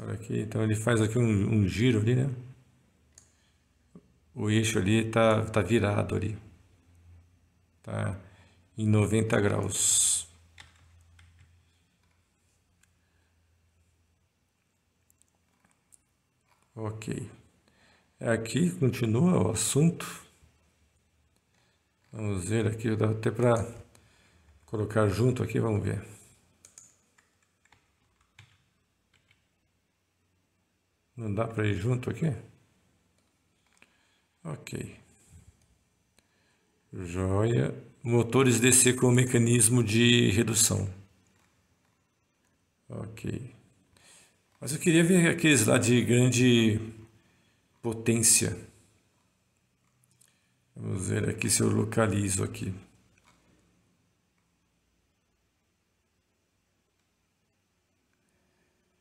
Olha aqui, então ele faz aqui um, um giro ali, né? O eixo ali tá, tá virado ali. Tá em 90 graus. Ok. Aqui continua o assunto. Vamos ver aqui, dá até para colocar junto aqui, vamos ver. Não dá para ir junto aqui? Ok. Joia. Motores DC com mecanismo de redução. Ok. Mas eu queria ver aqueles lá de grande potência. Vamos ver aqui se eu localizo aqui.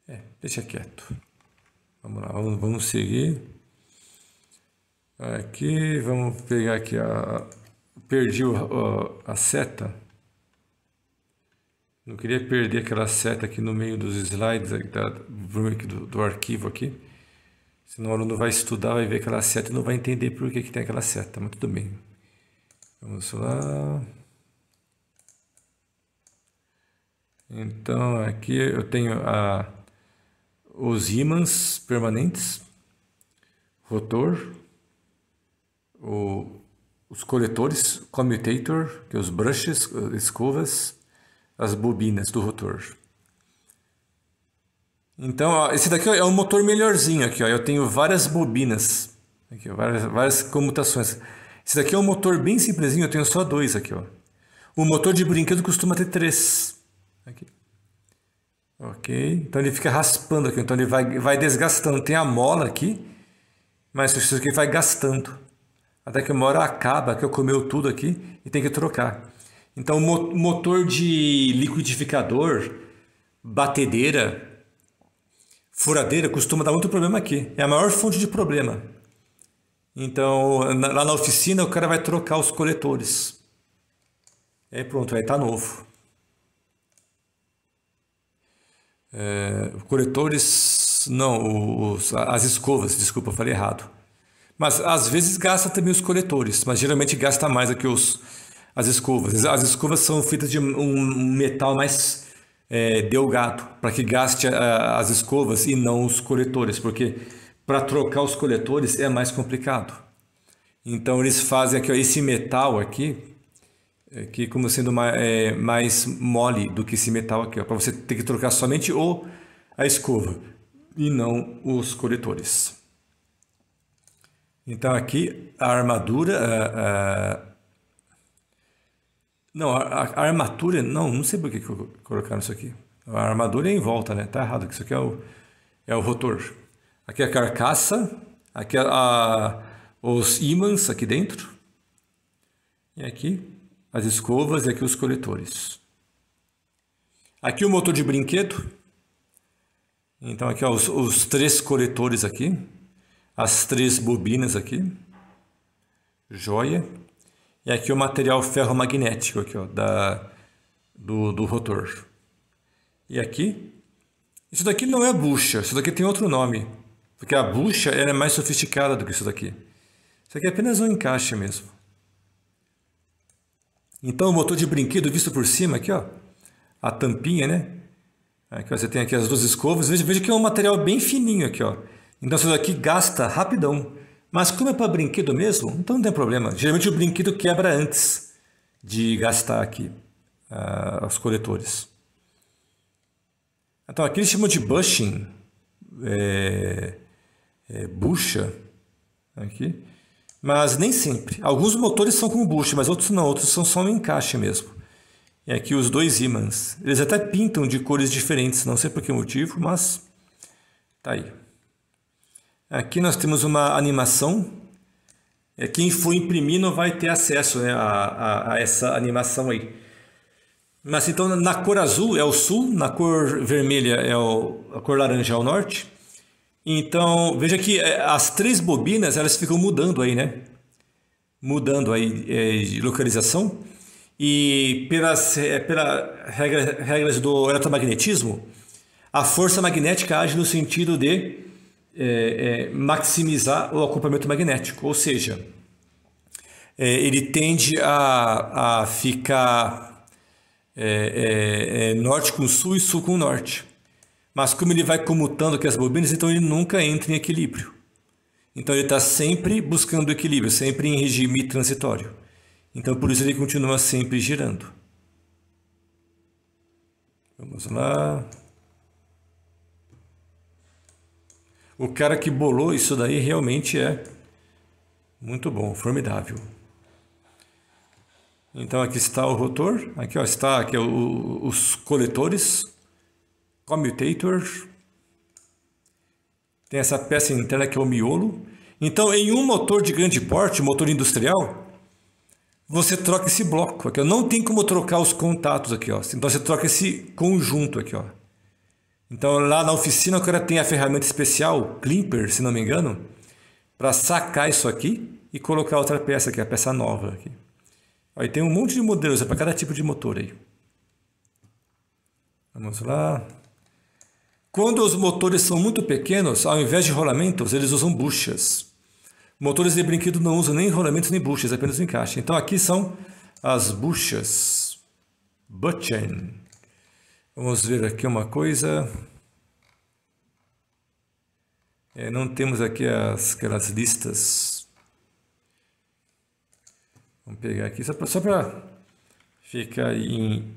É, deixa quieto. Vamos lá, vamos, seguir. Aqui, vamos pegar aqui a... Perdi a, a seta. Não queria perder aquela seta aqui no meio dos slides da, do, do arquivo aqui. Senão o aluno vai estudar, vai ver aquela seta e não vai entender por que, que tem aquela seta. Mas tudo bem. Vamos lá. Então aqui eu tenho a, os ímãs permanentes, rotor, o, os coletores, commutator, que é os brushes, escovas, as bobinas do rotor. Então, ó, esse daqui é um motor melhorzinho aqui, ó. Eu tenho várias bobinas, aqui, ó, várias, várias comutações. Esse daqui é um motor bem simplesinho, eu tenho só dois aqui, ó. O motor de brinquedo costuma ter três. Aqui. Ok, então ele fica raspando aqui, então ele vai, vai desgastando. Tem a mola aqui, mas isso aqui vai gastando. Até que uma hora acaba, que eu comeu tudo aqui e tem que trocar. Então, motor de liquidificador, batedeira, furadeira costuma dar muito problema aqui. É a maior fonte de problema. Então, lá na oficina, o cara vai trocar os coletores. Aí pronto, aí tá novo. É, coletores, não, os, as escovas, desculpa, falei errado. Mas às vezes gasta também os coletores, mas geralmente gasta mais do que os, as escovas. As escovas são feitas de um metal mais é, delgado, para que gaste a, as escovas e não os coletores, porque para trocar os coletores é mais complicado. Então eles fazem aqui ó, esse metal aqui, aqui é, como sendo mais, é, mais mole do que esse metal aqui, para você ter que trocar somente o, a escova e não os coletores. Então aqui a armadura, a não, a, a, não, não sei por que, colocaram isso aqui. A armadura é em volta, né? Tá errado, isso aqui é o, é o rotor. Aqui é a carcaça, aqui é a, os ímãs aqui dentro. E aqui as escovas e aqui os coletores. Aqui o motor de brinquedo. Então aqui ó, os, os três coletores aqui. As três bobinas aqui. Joia. E aqui o material ferromagnético aqui, ó, da, do, do rotor. E aqui. Isso daqui não é bucha, isso daqui tem outro nome. Porque a bucha é mais sofisticada do que isso daqui. Isso aqui é apenas um encaixe mesmo. Então o motor de brinquedo visto por cima aqui, ó, a tampinha, né? Aqui você tem aqui as duas escovas. Veja, veja que é um material bem fininho aqui, ó. Então isso daqui gasta rapidão. Mas como é para brinquedo mesmo, então não tem problema. Geralmente o brinquedo quebra antes de gastar aqui uh, os coletores. Então aqui eles chamam de bushing, é, é, bucha, aqui, mas nem sempre. Alguns motores são com bucha, mas outros não, outros são só no encaixe mesmo. E aqui os dois ímãs. Eles até pintam de cores diferentes, não sei por que motivo, mas tá aí. Aqui nós temos uma animação. É, quem for imprimir não vai ter acesso né, a, a, a essa animação aí. Mas então na cor azul é o sul, na cor vermelha é o, a cor laranja é o norte. Então veja que é, as três bobinas elas ficam mudando aí, né? Mudando aí é, de localização. E pelas, é, pela regra, regras do eletromagnetismo, a força magnética age no sentido de é, é, maximizar o acompanhamento magnético, ou seja, é, ele tende a, a ficar é, é, norte com sul e sul com norte. Mas como ele vai comutando aqui as bobinas, então ele nunca entra em equilíbrio. Então ele está sempre buscando equilíbrio, sempre em regime transitório. Então por isso ele continua sempre girando. Vamos lá. O cara que bolou isso daí realmente é muito bom, formidável. Então aqui está o rotor, aqui ó, está aqui o, os coletores, commutator, tem essa peça interna que é o miolo. Então em um motor de grande porte, motor industrial, você troca esse bloco aqui, ó. não tem como trocar os contatos aqui, ó. Então você troca esse conjunto aqui, ó. Então lá na oficina o cara tem a ferramenta especial, Climper, se não me engano, para sacar isso aqui e colocar outra peça aqui, a peça nova aqui. Aí tem um monte de modelos, é para cada tipo de motor aí. Vamos lá. Quando os motores são muito pequenos, ao invés de rolamentos, eles usam buchas. Motores de brinquedo não usam nem rolamentos nem buchas, apenas o encaixe. Então aqui são as buchas. Butchen. Vamos ver aqui uma coisa. É, não temos aqui as, aquelas listas. Vamos pegar aqui só para ficar em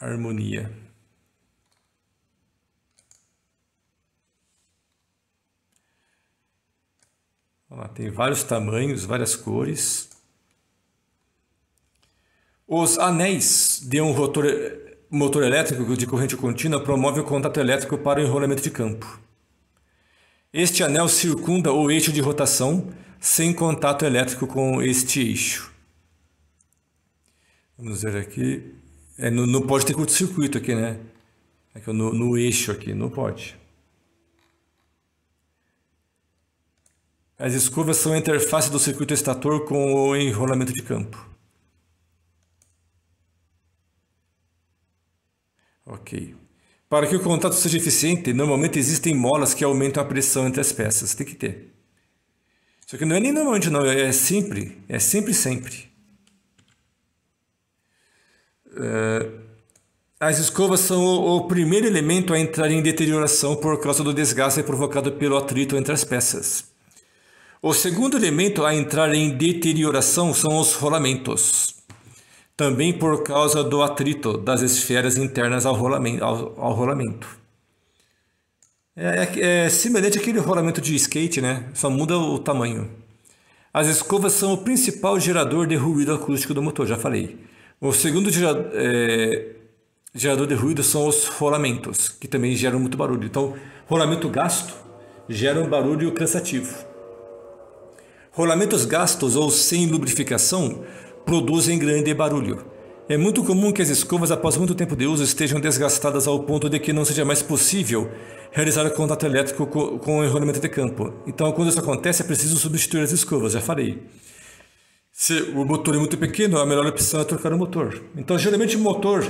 harmonia. Lá, tem vários tamanhos, várias cores. Os anéis de um rotor, motor elétrico de corrente contínua promovem o contato elétrico para o enrolamento de campo. Este anel circunda o eixo de rotação sem contato elétrico com este eixo. Vamos ver aqui. É, não, não pode ter curto-circuito aqui, né? Aqui, no, no eixo aqui, não pode. As escovas são a interface do circuito estator com o enrolamento de campo. Ok. Para que o contato seja eficiente, normalmente existem molas que aumentam a pressão entre as peças. Tem que ter. Isso aqui não é nem normalmente, não. É sempre. É sempre, sempre. Uh, as escovas são o, o primeiro elemento a entrar em deterioração por causa do desgaste provocado pelo atrito entre as peças. O segundo elemento a entrar em deterioração são os rolamentos, também por causa do atrito das esferas internas ao rolamento. Ao, ao rolamento. É, é, é, semelhante àquele rolamento de skate, né? só muda o tamanho. As escovas são o principal gerador de ruído acústico do motor, já falei. O segundo gerador, é, gerador de ruído são os rolamentos, que também geram muito barulho. Então, rolamento gasto gera um barulho cansativo. Rolamentos gastos ou sem lubrificação produzem grande barulho. É muito comum que as escovas, após muito tempo de uso, estejam desgastadas ao ponto de que não seja mais possível realizar contato elétrico com o enrolamento de campo. Então, quando isso acontece, é preciso substituir as escovas, já falei. Se o motor é muito pequeno, a melhor opção é trocar o motor. Então, geralmente, o motor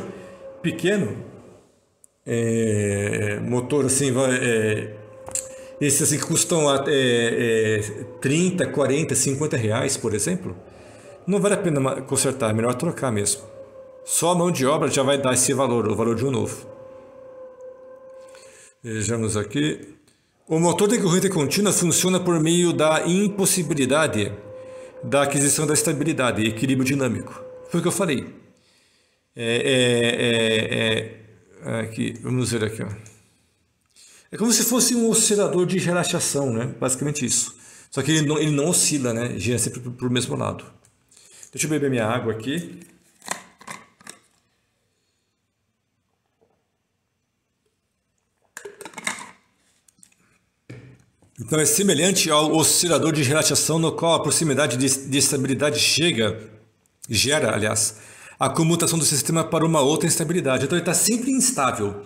pequeno, é, motor assim, é, esses assim, que custam é, é, 30, 40, 50 reais, por exemplo, não vale a pena consertar, é melhor trocar mesmo. Só a mão de obra já vai dar esse valor, o valor de um novo. Vejamos aqui. O motor de corrente contínua funciona por meio da impossibilidade da aquisição da estabilidade equilíbrio dinâmico. Foi o que eu falei. É, é, é, é, aqui, vamos ver aqui. Ó. É como se fosse um oscilador de relaxação, né? basicamente isso. Só que ele não, ele não oscila, né? gira sempre para o mesmo lado. Deixa eu beber minha água aqui. Então é semelhante ao oscilador de relaxação no qual a proximidade de, de estabilidade chega, gera, aliás, a comutação do sistema para uma outra instabilidade. Então ele está sempre instável.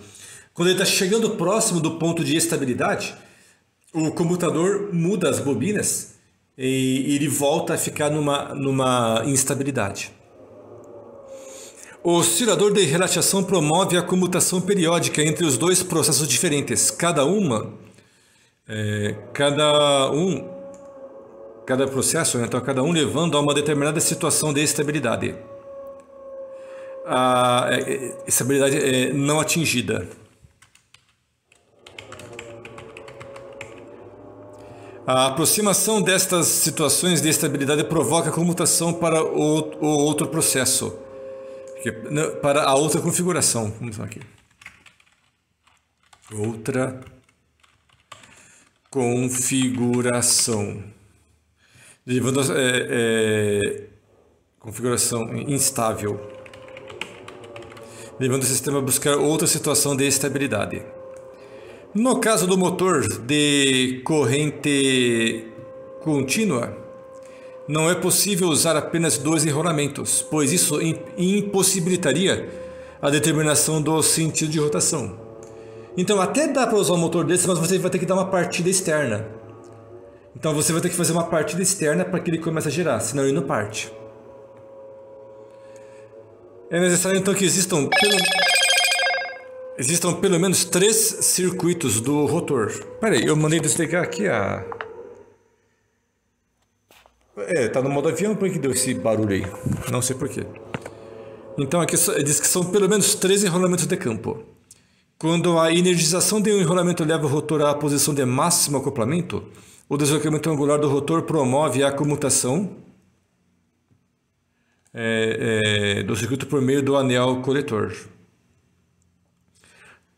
Quando ele está chegando próximo do ponto de estabilidade, o comutador muda as bobinas e ele volta a ficar numa, numa instabilidade. O oscilador de relaxação promove a comutação periódica entre os dois processos diferentes, cada uma é, cada um, cada processo, né, então cada um levando a uma determinada situação de estabilidade. A é, é, estabilidade é não atingida. A aproximação destas situações de estabilidade provoca comutação para o, o outro processo, para a outra configuração. Vamos aqui. Outra configuração. Derivando é, é, configuração instável. Levando o sistema a buscar outra situação de estabilidade. No caso do motor de corrente contínua, não é possível usar apenas dois enrolamentos, pois isso impossibilitaria a determinação do sentido de rotação. Então até dá para usar um motor desse, mas você vai ter que dar uma partida externa. Então você vai ter que fazer uma partida externa para que ele comece a girar, senão ele não parte. É necessário então que existam pelo, existam pelo menos três circuitos do rotor. Peraí, eu mandei desligar aqui a... É, tá no modo avião, por que deu esse barulho aí? Não sei porquê. Então aqui diz que são pelo menos três enrolamentos de campo. Quando a energização de um enrolamento leva o rotor à posição de máximo acoplamento, o deslocamento angular do rotor promove a comutação é, é, do circuito por meio do anel coletor.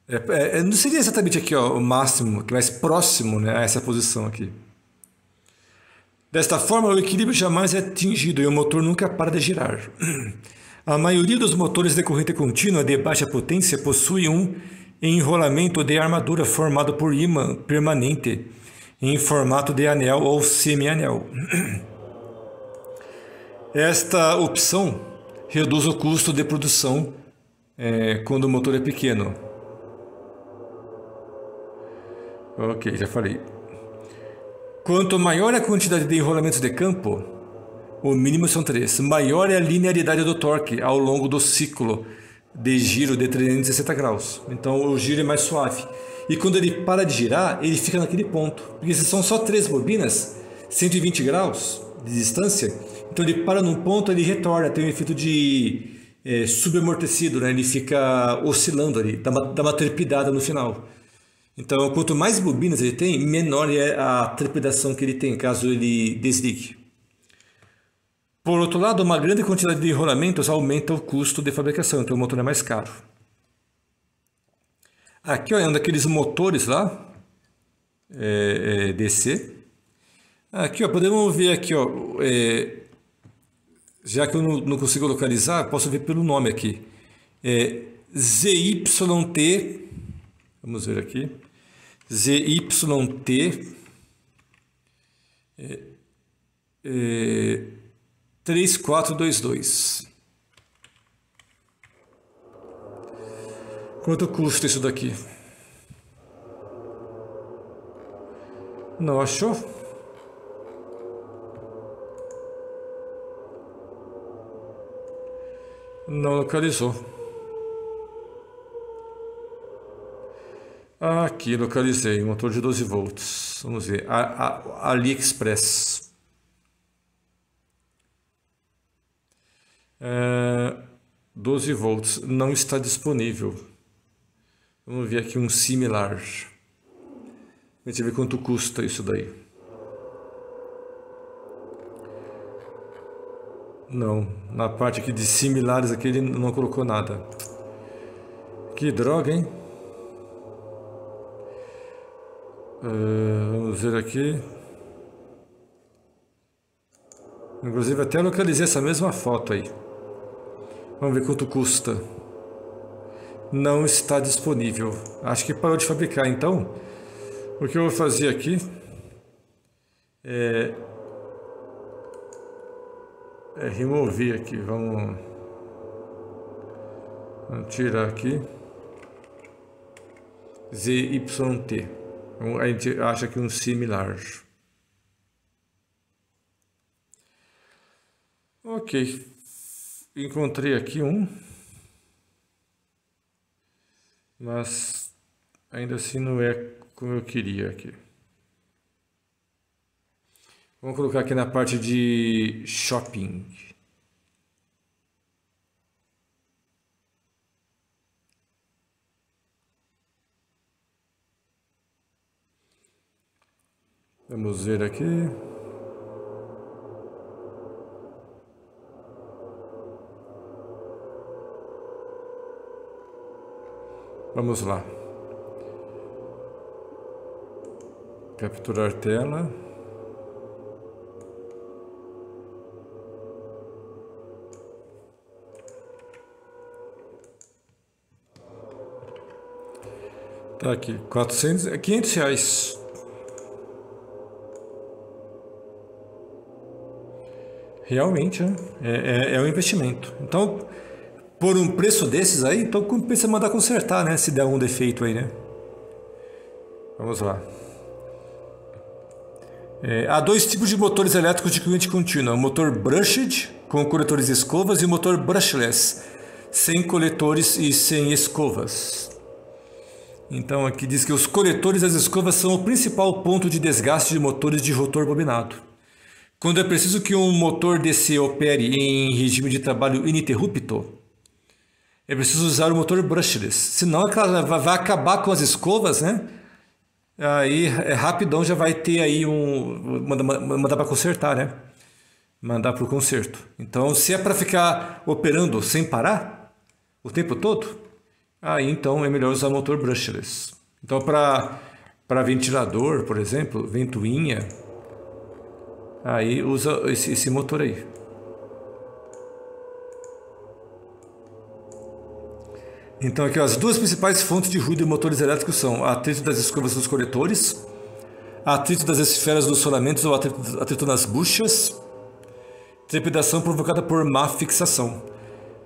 É, é, não seria exatamente aqui ó, o máximo, que mais próximo né, a essa posição aqui. Desta forma, o equilíbrio jamais é atingido e o motor nunca para de girar. A maioria dos motores de corrente contínua de baixa potência possui um enrolamento de armadura formado por ímã permanente em formato de anel ou semi-anel. Esta opção reduz o custo de produção é, quando o motor é pequeno. Ok, já falei. Quanto maior a quantidade de enrolamentos de campo, o mínimo são três, maior é a linearidade do torque ao longo do ciclo de giro de 360 graus. Então o giro é mais suave. E quando ele para de girar, ele fica naquele ponto. Porque se são só três bobinas, 120 graus de distância, então ele para num ponto, ele retorna, tem um efeito de é, subamortecido, né? ele fica oscilando ali, dá uma, dá uma trepidada no final. Então, quanto mais bobinas ele tem, menor é a trepidação que ele tem, caso ele desligue. Por outro lado, uma grande quantidade de enrolamentos aumenta o custo de fabricação, então o motor é mais caro. Aqui é um daqueles motores lá, é, é, DC. Aqui ó, podemos ver aqui, ó, é, já que eu não, não, consigo localizar, posso ver pelo nome aqui. É, ZYT, vamos ver aqui, ZYT, é, é, 3422. Quanto custa isso daqui? Não achou? Não localizou. Aqui, localizei, motor de 12 volts. Vamos ver, a, a, AliExpress. É, 12 volts, não está disponível. Vamos ver aqui um similar. A gente ver quanto custa isso daí. Não, na parte aqui de similares aqui ele não colocou nada. Que droga, hein? Uh, vamos ver aqui. Inclusive até localizei essa mesma foto aí. Vamos ver quanto custa. Não está disponível. Acho que parou de fabricar. Então, o que eu vou fazer aqui é, é remover aqui. Vamos, vamos tirar aqui. ZYT. A gente acha que um similar. Ok. Encontrei aqui um. Mas ainda assim não é como eu queria aqui. Vamos colocar aqui na parte de shopping. Vamos ver aqui. Vamos lá. Capturar tela. Tá aqui, 400, 500 reais. Realmente, né? é, é, é um investimento. Então, por um preço desses aí, então compensa mandar consertar, né? Se der algum defeito aí, né? Vamos lá. É, há dois tipos de motores elétricos de corrente contínua: o motor brushed, com coletores e escovas, e o motor brushless, sem coletores e sem escovas. Então aqui diz que os coletores e as escovas são o principal ponto de desgaste de motores de rotor bobinado. Quando é preciso que um motor DC opere em regime de trabalho ininterrupto, é preciso usar o motor brushless. Senão ela vai acabar com as escovas, né? Aí é rapidão já vai ter aí um. Mandar, mandar para consertar, né? Mandar para o conserto. Então, se é para ficar operando sem parar o tempo todo, aí então é melhor usar motor brushless. Então, para ventilador, por exemplo, ventoinha, Aí usa esse, esse motor aí. Então aqui ó, as duas principais fontes de ruído em motores elétricos são atrito das escovas dos coletores, atrito das esferas dos solamentos ou atrito, atrito nas buchas, trepidação provocada por má fixação.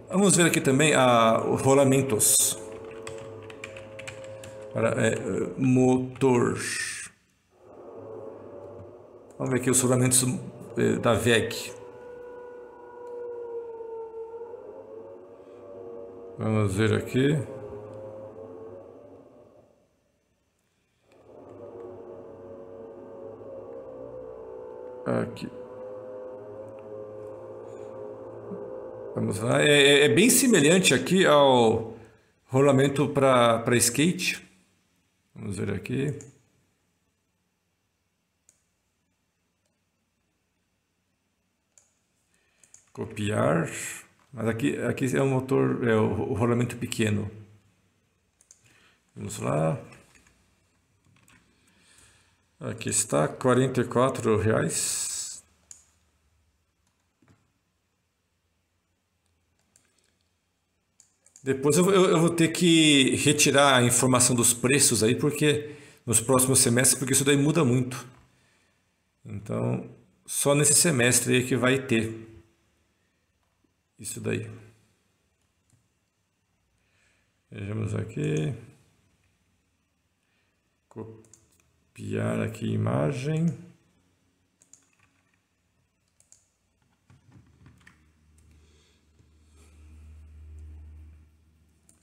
Vamos ver aqui também a rolamentos. Para, é, motor. Vamos ver aqui os fundamentos eh, da VEG. Vamos ver aqui. Aqui. Vamos lá. É, é, é bem semelhante aqui ao rolamento para skate. Vamos ver aqui. Copiar. Mas aqui, aqui é o motor, é o, o rolamento pequeno. Vamos lá. Aqui está, R$ reais. Depois eu, eu, eu, vou ter que retirar a informação dos preços aí, porque nos próximos semestres, porque isso daí muda muito. Então, só nesse semestre aí que vai ter isso daí. Vejamos aqui. Copiar aqui imagem.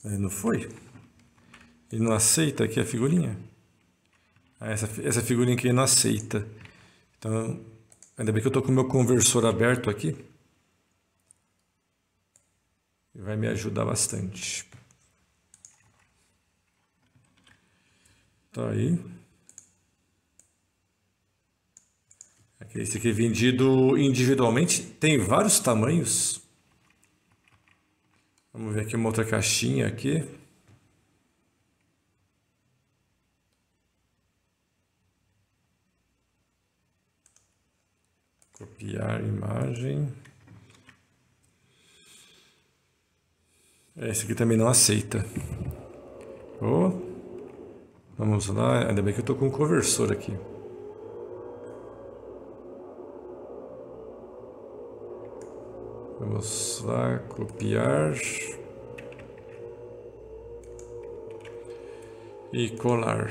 Não foi? Ele não aceita aqui a figurinha? Ah, essa, essa figurinha aqui não aceita. Então, ainda bem que eu estou com o meu conversor aberto aqui. Vai me ajudar bastante. Tá aí. Esse aqui é vendido individualmente. Tem vários tamanhos. Vamos ver aqui uma outra caixinha aqui. Copiar imagem. Esse aqui também não aceita. Oh, vamos lá. Ainda bem que eu estou com um conversor aqui. Vamos lá, copiar e colar.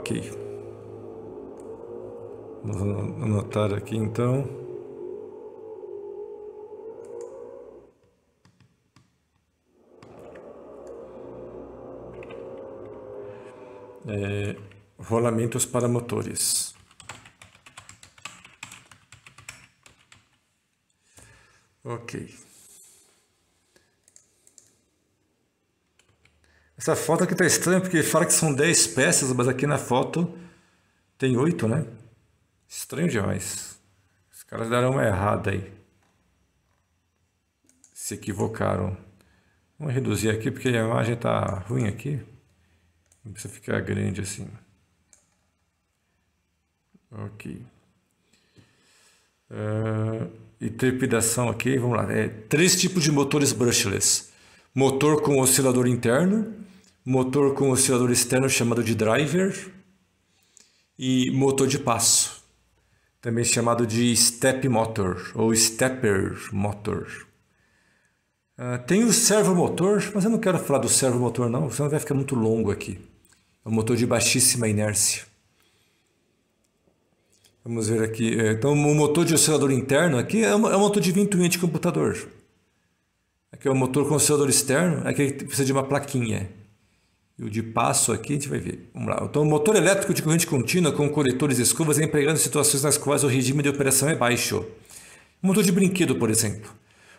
Ok. Vamos anotar aqui então. é, rolamentos para motores. Ok. Essa foto aqui tá estranha porque fala que são 10 peças, mas aqui na foto tem 8, né? Estranho demais. Os caras deram uma errada aí. Se equivocaram. Vamos reduzir aqui porque a imagem tá ruim aqui. Não precisa ficar grande assim. Ok. Uh, e trepidação aqui, vamos lá. É, três tipos de motores brushless. Motor com oscilador interno, motor com oscilador externo chamado de driver e motor de passo, também chamado de step motor ou stepper motor. Uh, tem o servomotor, mas eu não quero falar do servomotor não, senão vai ficar muito longo aqui. É um motor de baixíssima inércia. Vamos ver aqui. É, então, o motor de oscilador interno aqui é um, é um motor de ventoinha de computador. Aqui é o motor com oscilador externo, aqui precisa de uma plaquinha. E o de passo aqui a gente vai ver. Vamos lá. Então, motor elétrico de corrente contínua com coletores e escovas é empregado em situações nas quais o regime de operação é baixo. O motor de brinquedo, por exemplo.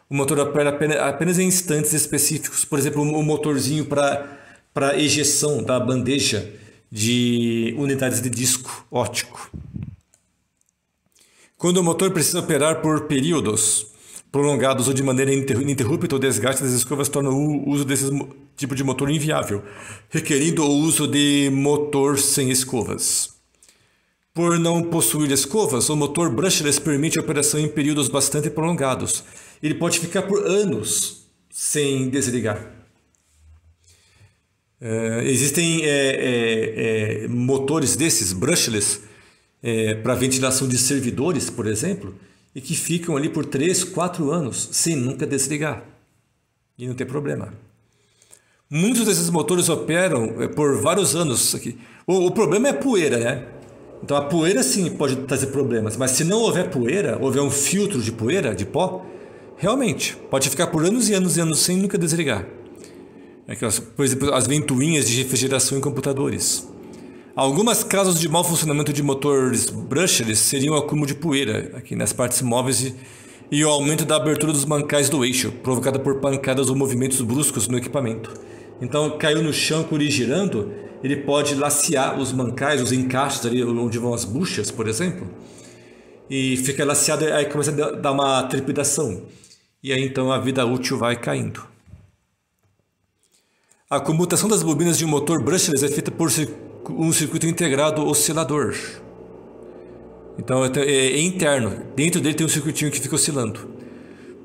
O motor opera apenas em instantes específicos. Por exemplo, o motorzinho para para ejeção da bandeja de unidades de disco óptico. Quando o motor precisa operar por períodos prolongados ou de maneira ininterrupta, o desgaste das escovas torna o uso desse tipo de motor inviável, requerindo o uso de motor sem escovas. Por não possuir escovas, o motor brushless permite a operação em períodos bastante prolongados. Ele pode ficar por anos sem desligar. Uh, existem é, é, é, motores desses, brushless, para ventilação de servidores, por exemplo, e que ficam ali por 3, 4 anos sem nunca desligar. E não tem problema. Muitos desses motores operam por vários anos aqui. O, o, problema é poeira, né? Então a poeira sim pode trazer problemas, mas se não houver poeira, houver um filtro de poeira, de pó, realmente pode ficar por anos e anos e anos sem nunca desligar. Aquelas, por exemplo, as ventoinhas de refrigeração em computadores. Algumas causas de mau funcionamento de motores brushless seriam o acúmulo de poeira aqui nas partes móveis e, o aumento da abertura dos mancais do eixo, provocada por pancadas ou movimentos bruscos no equipamento. Então, caiu no chão com ele girando, ele pode lacear os mancais, os encaixes ali onde vão as buchas, por exemplo, e fica laceado, aí começa a dar uma trepidação. E aí então a vida útil vai caindo. A comutação das bobinas de um motor brushless é feita por um circuito integrado oscilador. Então é, é interno, dentro dele tem um circuitinho que fica oscilando.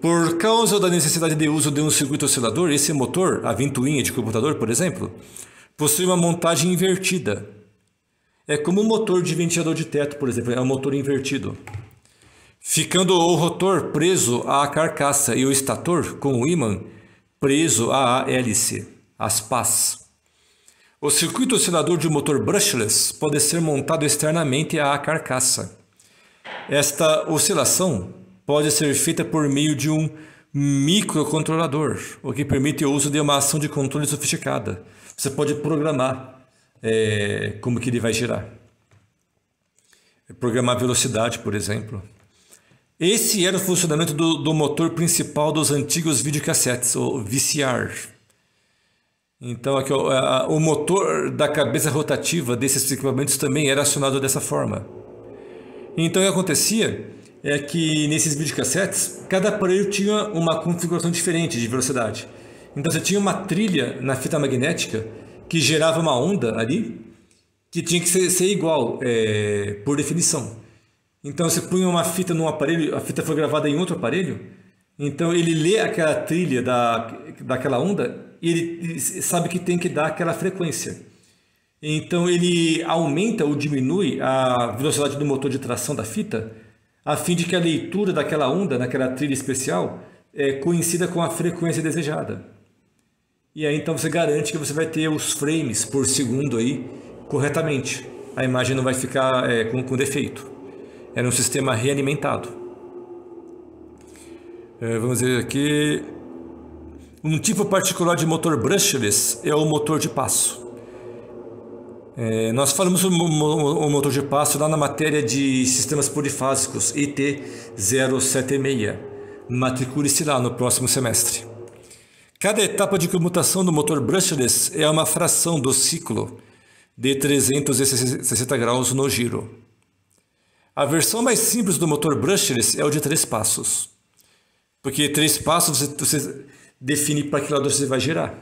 Por causa da necessidade de uso de um circuito oscilador, esse motor, a ventoinha de computador, por exemplo, possui uma montagem invertida. É como um motor de ventilador de teto, por exemplo, é um motor invertido. Ficando o rotor preso à carcaça e o estator, com o ímã, preso à hélice as pás. O circuito oscilador de um motor brushless pode ser montado externamente à carcaça. Esta oscilação pode ser feita por meio de um microcontrolador, o que permite o uso de uma ação de controle sofisticada. Você pode programar é, como que ele vai girar. Programar velocidade, por exemplo. Esse era o funcionamento do, do motor principal dos antigos videocassetes, o VCR. Então, aqui, o, o motor da cabeça rotativa desses equipamentos também era acionado dessa forma. Então, o que acontecia é que nesses videocassetes, cada aparelho tinha uma configuração diferente de velocidade. Então, você tinha uma trilha na fita magnética que gerava uma onda ali que tinha que ser, ser igual, é, por definição. Então você punha uma fita num aparelho, a fita foi gravada em outro aparelho, então ele lê aquela trilha da, daquela onda e ele, sabe que tem que dar aquela frequência. Então ele aumenta ou diminui a velocidade do motor de tração da fita, a fim de que a leitura daquela onda naquela trilha especial é, coincida com a frequência desejada. E aí então você garante que você vai ter os frames por segundo aí corretamente. A imagem não vai ficar é, com, com defeito. Era um sistema realimentado. É, vamos ver aqui. Um tipo particular de motor brushless é o motor de passo. É, nós falamos sobre o motor de passo lá na matéria de sistemas polifásicos IT076. Matricule-se lá no próximo semestre. Cada etapa de comutação do motor brushless é uma fração do ciclo de 360 graus no giro. A versão mais simples do motor brushless é o de três passos. Porque três passos você, você define para que lado você vai girar.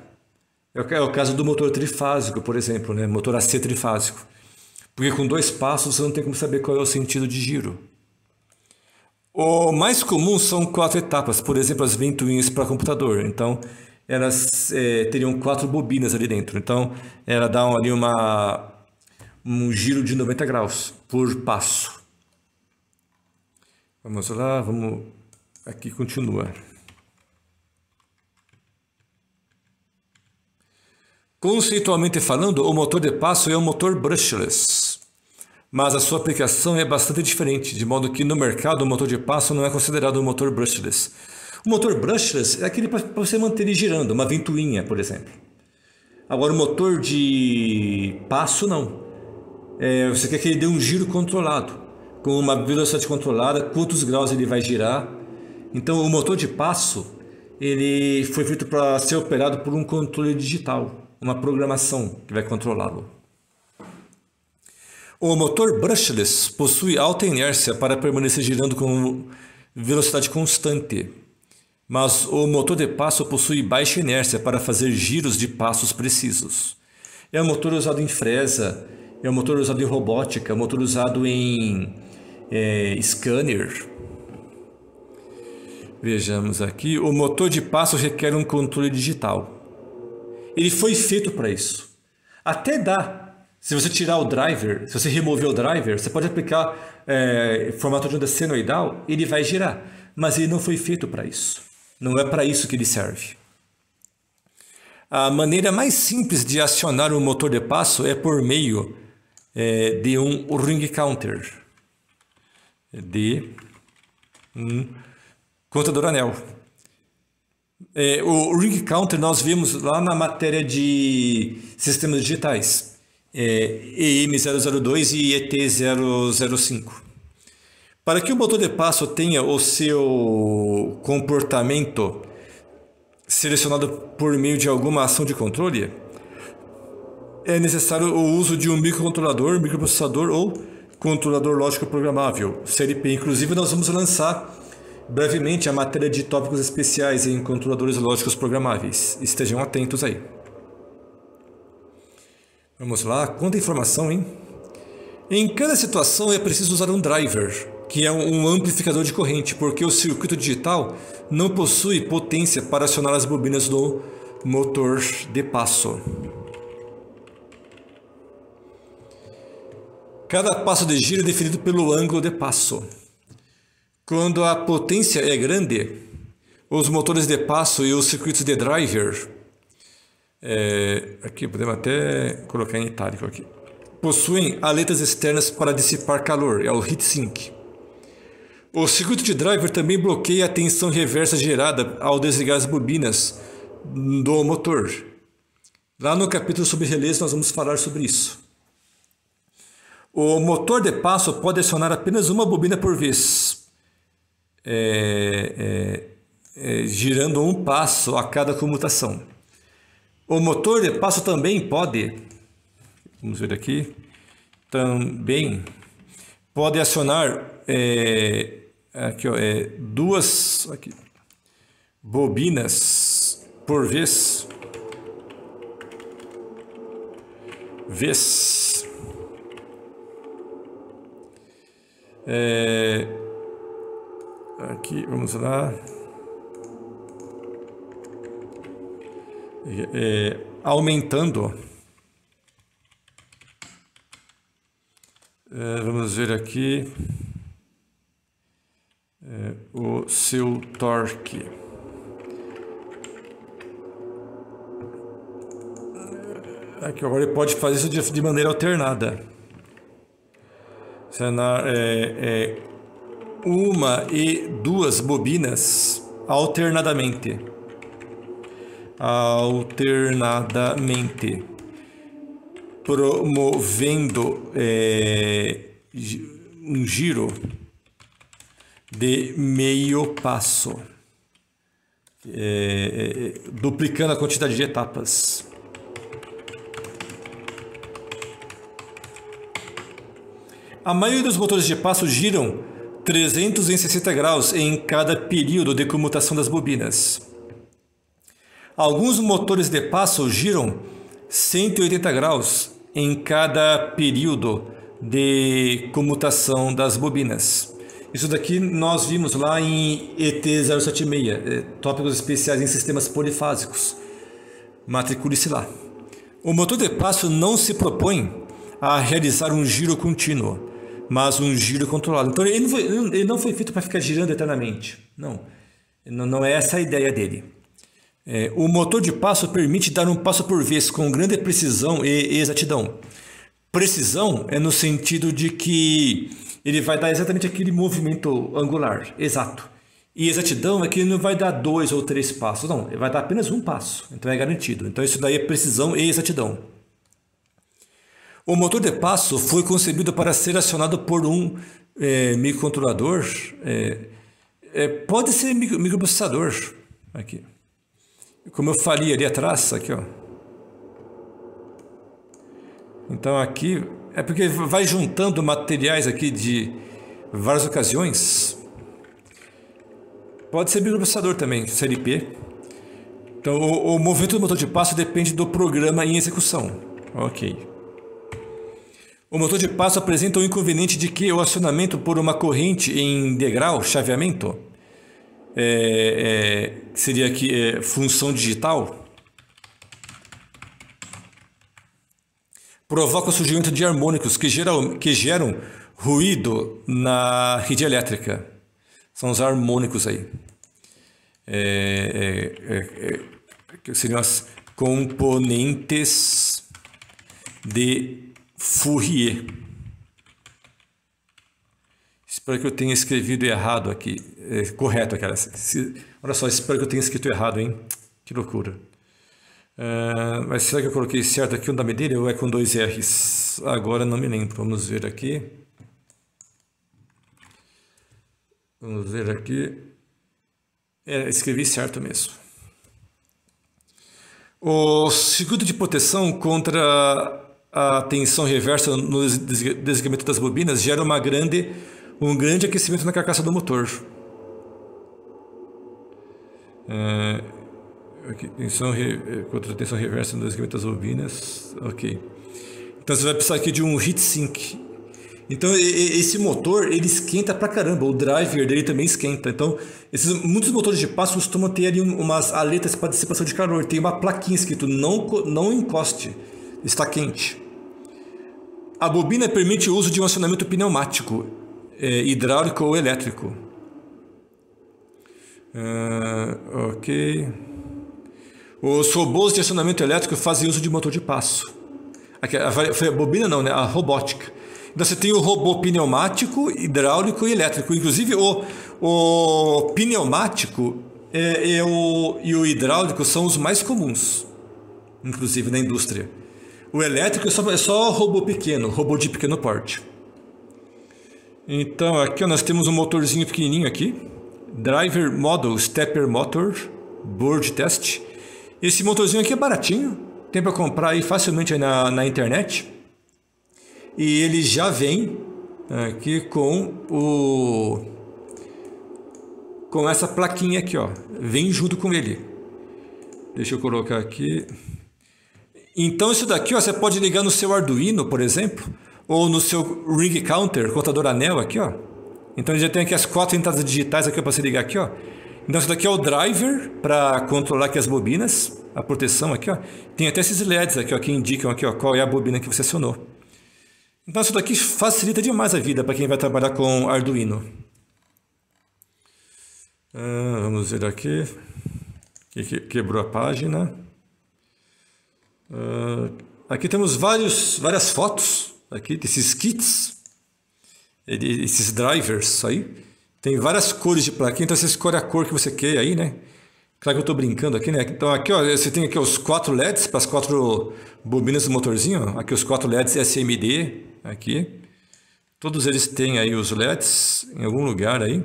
É o, é o caso do motor trifásico, por exemplo, né? motor AC trifásico. Porque com dois passos você não tem como saber qual é o sentido de giro. O mais comum são quatro etapas, por exemplo, as ventoinhas para computador. Então, elas é, teriam quatro bobinas ali dentro. Então, ela dá ali uma, um giro de 90 graus por passo. Vamos lá, vamos aqui continuar. Conceitualmente falando, o motor de passo é um motor brushless, mas a sua aplicação é bastante diferente, de modo que no mercado o motor de passo não é considerado um motor brushless. O motor brushless é aquele para você manter ele girando, uma ventoinha, por exemplo. Agora o motor de passo não. É, você quer que ele dê um giro controlado com uma velocidade controlada, quantos graus ele vai girar. Então o motor de passo ele foi feito para ser operado por um controle digital, uma programação que vai controlá-lo. O motor brushless possui alta inércia para permanecer girando com velocidade constante, mas o motor de passo possui baixa inércia para fazer giros de passos precisos. É um motor usado em fresa, é um motor usado em robótica, é um motor usado em é, scanner. Vejamos aqui, o motor de passo requer um controle digital. Ele foi feito para isso. Até dá. Se você tirar o driver, se você remover o driver, você pode aplicar é, formato de onda senoidal, ele vai girar. Mas ele não foi feito para isso. Não é para isso que ele serve. A maneira mais simples de acionar um motor de passo é por meio é, de um ring counter de um contador anel. É, o ring counter nós vimos lá na matéria de sistemas digitais, é, EM002 e ET005. Para que o motor de passo tenha o seu comportamento selecionado por meio de alguma ação de controle, é necessário o uso de um microcontrolador, microprocessador ou controlador lógico programável, CLP. Inclusive, nós vamos lançar brevemente a matéria de tópicos especiais em controladores lógicos programáveis. Estejam atentos aí. Vamos lá, quanta informação, hein? Em cada situação é preciso usar um driver, que é um amplificador de corrente, porque o circuito digital não possui potência para acionar as bobinas do motor de passo. Cada passo de giro é definido pelo ângulo de passo. Quando a potência é grande, os motores de passo e os circuitos de driver é, aqui podemos até colocar em itálico aqui. Possuem aletas externas para dissipar calor, é o heatsink. O circuito de driver também bloqueia a tensão reversa gerada ao desligar as bobinas do motor. Lá no capítulo sobre relés nós vamos falar sobre isso. O motor de passo pode acionar apenas uma bobina por vez, é, é, é, girando um passo a cada comutação. O motor de passo também pode, vamos ver aqui, também pode acionar é, aqui, ó, é, duas aqui, bobinas por vez. Vez. É, aqui, vamos lá. É, aumentando. É, vamos ver aqui é, o seu torque. Aqui agora ele pode fazer isso de, de maneira alternada. É, é, uma e duas bobinas alternadamente. Alternadamente. Promovendo é, um giro de meio passo, é, é, duplicando a quantidade de etapas. A maioria dos motores de passo giram 360 graus em cada período de comutação das bobinas. Alguns motores de passo giram 180 graus em cada período de comutação das bobinas. Isso daqui nós vimos lá em ET076, é, tópicos especiais em sistemas polifásicos. Matricule-se lá. O motor de passo não se propõe a realizar um giro contínuo, mas um giro controlado. Então ele não foi, ele não foi feito para ficar girando eternamente. Não, não é essa a ideia dele. É, o motor de passo permite dar um passo por vez com grande precisão e exatidão. Precisão é no sentido de que ele vai dar exatamente aquele movimento angular, exato. E exatidão é que ele não vai dar dois ou três passos, não, ele vai dar apenas um passo, então é garantido. Então isso daí é precisão e exatidão. O motor de passo foi concebido para ser acionado por um é, microcontrolador, é, é, pode ser micro, microprocessador, aqui. Como eu falei ali atrás, aqui ó. Então aqui é porque vai juntando materiais aqui de várias ocasiões. Pode ser microprocessador também, CLP. Então, o, o, movimento do motor de passo depende do programa em execução. Ok. O motor de passo apresenta o inconveniente de que o acionamento por uma corrente em degrau, chaveamento, é, é, seria aqui é, função digital, provoca o surgimento de harmônicos que geram, que geram ruído na rede elétrica. São os harmônicos aí. É, é, é, é seriam as componentes de Fourier. Espero que eu tenha escrevido errado aqui. É, correto aquela. olha só, espero que eu tenha escrito errado, hein? Que loucura. Uh, mas será que eu coloquei certo aqui o nome dele ou é com dois R's? Agora não me lembro. Vamos ver aqui. Vamos ver aqui. É, escrevi certo mesmo. O circuito de proteção contra a tensão reversa no desligamento das bobinas gera uma grande, um grande aquecimento na carcaça do motor. Aqui, tensão re, eh, contra tensão reversa no desligamento das bobinas. Ok. Então você vai precisar aqui de um heat sink. Então esse motor ele esquenta pra caramba, o driver dele também esquenta. Então esses, muitos motores de passo costumam ter ali umas aletas para dissipação de calor. Tem uma plaquinha escrito não, não encoste, está quente. A bobina permite o uso de um acionamento pneumático, é, hidráulico ou elétrico. Uh, ok. Os robôs de acionamento elétrico fazem uso de motor de passo. Aqui, foi a bobina não, né? A robótica. Então você tem o robô pneumático, hidráulico e elétrico. Inclusive o, o pneumático é, é o, e o hidráulico são os mais comuns, inclusive na indústria. O elétrico é só, é só robô pequeno, robô de pequeno porte. Então aqui ó, nós temos um motorzinho pequenininho aqui, Driver Model Stepper Motor Board Test. Esse motorzinho aqui é baratinho, tem para comprar aí facilmente aí na, na internet. E ele já vem aqui com o com essa plaquinha aqui, ó. Vem junto com ele. Deixa eu colocar aqui. Então isso daqui, ó, você pode ligar no seu Arduino, por exemplo, ou no seu Ring Counter, contador anel aqui, ó. Então ele já tem aqui as quatro entradas digitais aqui para você ligar aqui, ó. Então isso daqui é o driver para controlar aqui as bobinas, a proteção aqui, ó. Tem até esses LEDs aqui, ó, que indicam aqui, ó, qual é a bobina que você acionou. Então isso daqui facilita demais a vida para quem vai trabalhar com Arduino. Ah, vamos ver aqui. Que quebrou a página. Ah, aqui temos vários, várias fotos aqui desses kits, esses drivers aí. Tem várias cores de plaquinha, então você escolhe a cor que você quer aí, né? Claro que eu estou brincando aqui, né? Então aqui, ó, você tem aqui os quatro LEDs para as quatro bobinas do motorzinho. Aqui os quatro LEDs SMD, aqui. Todos eles têm aí os LEDs em algum lugar aí.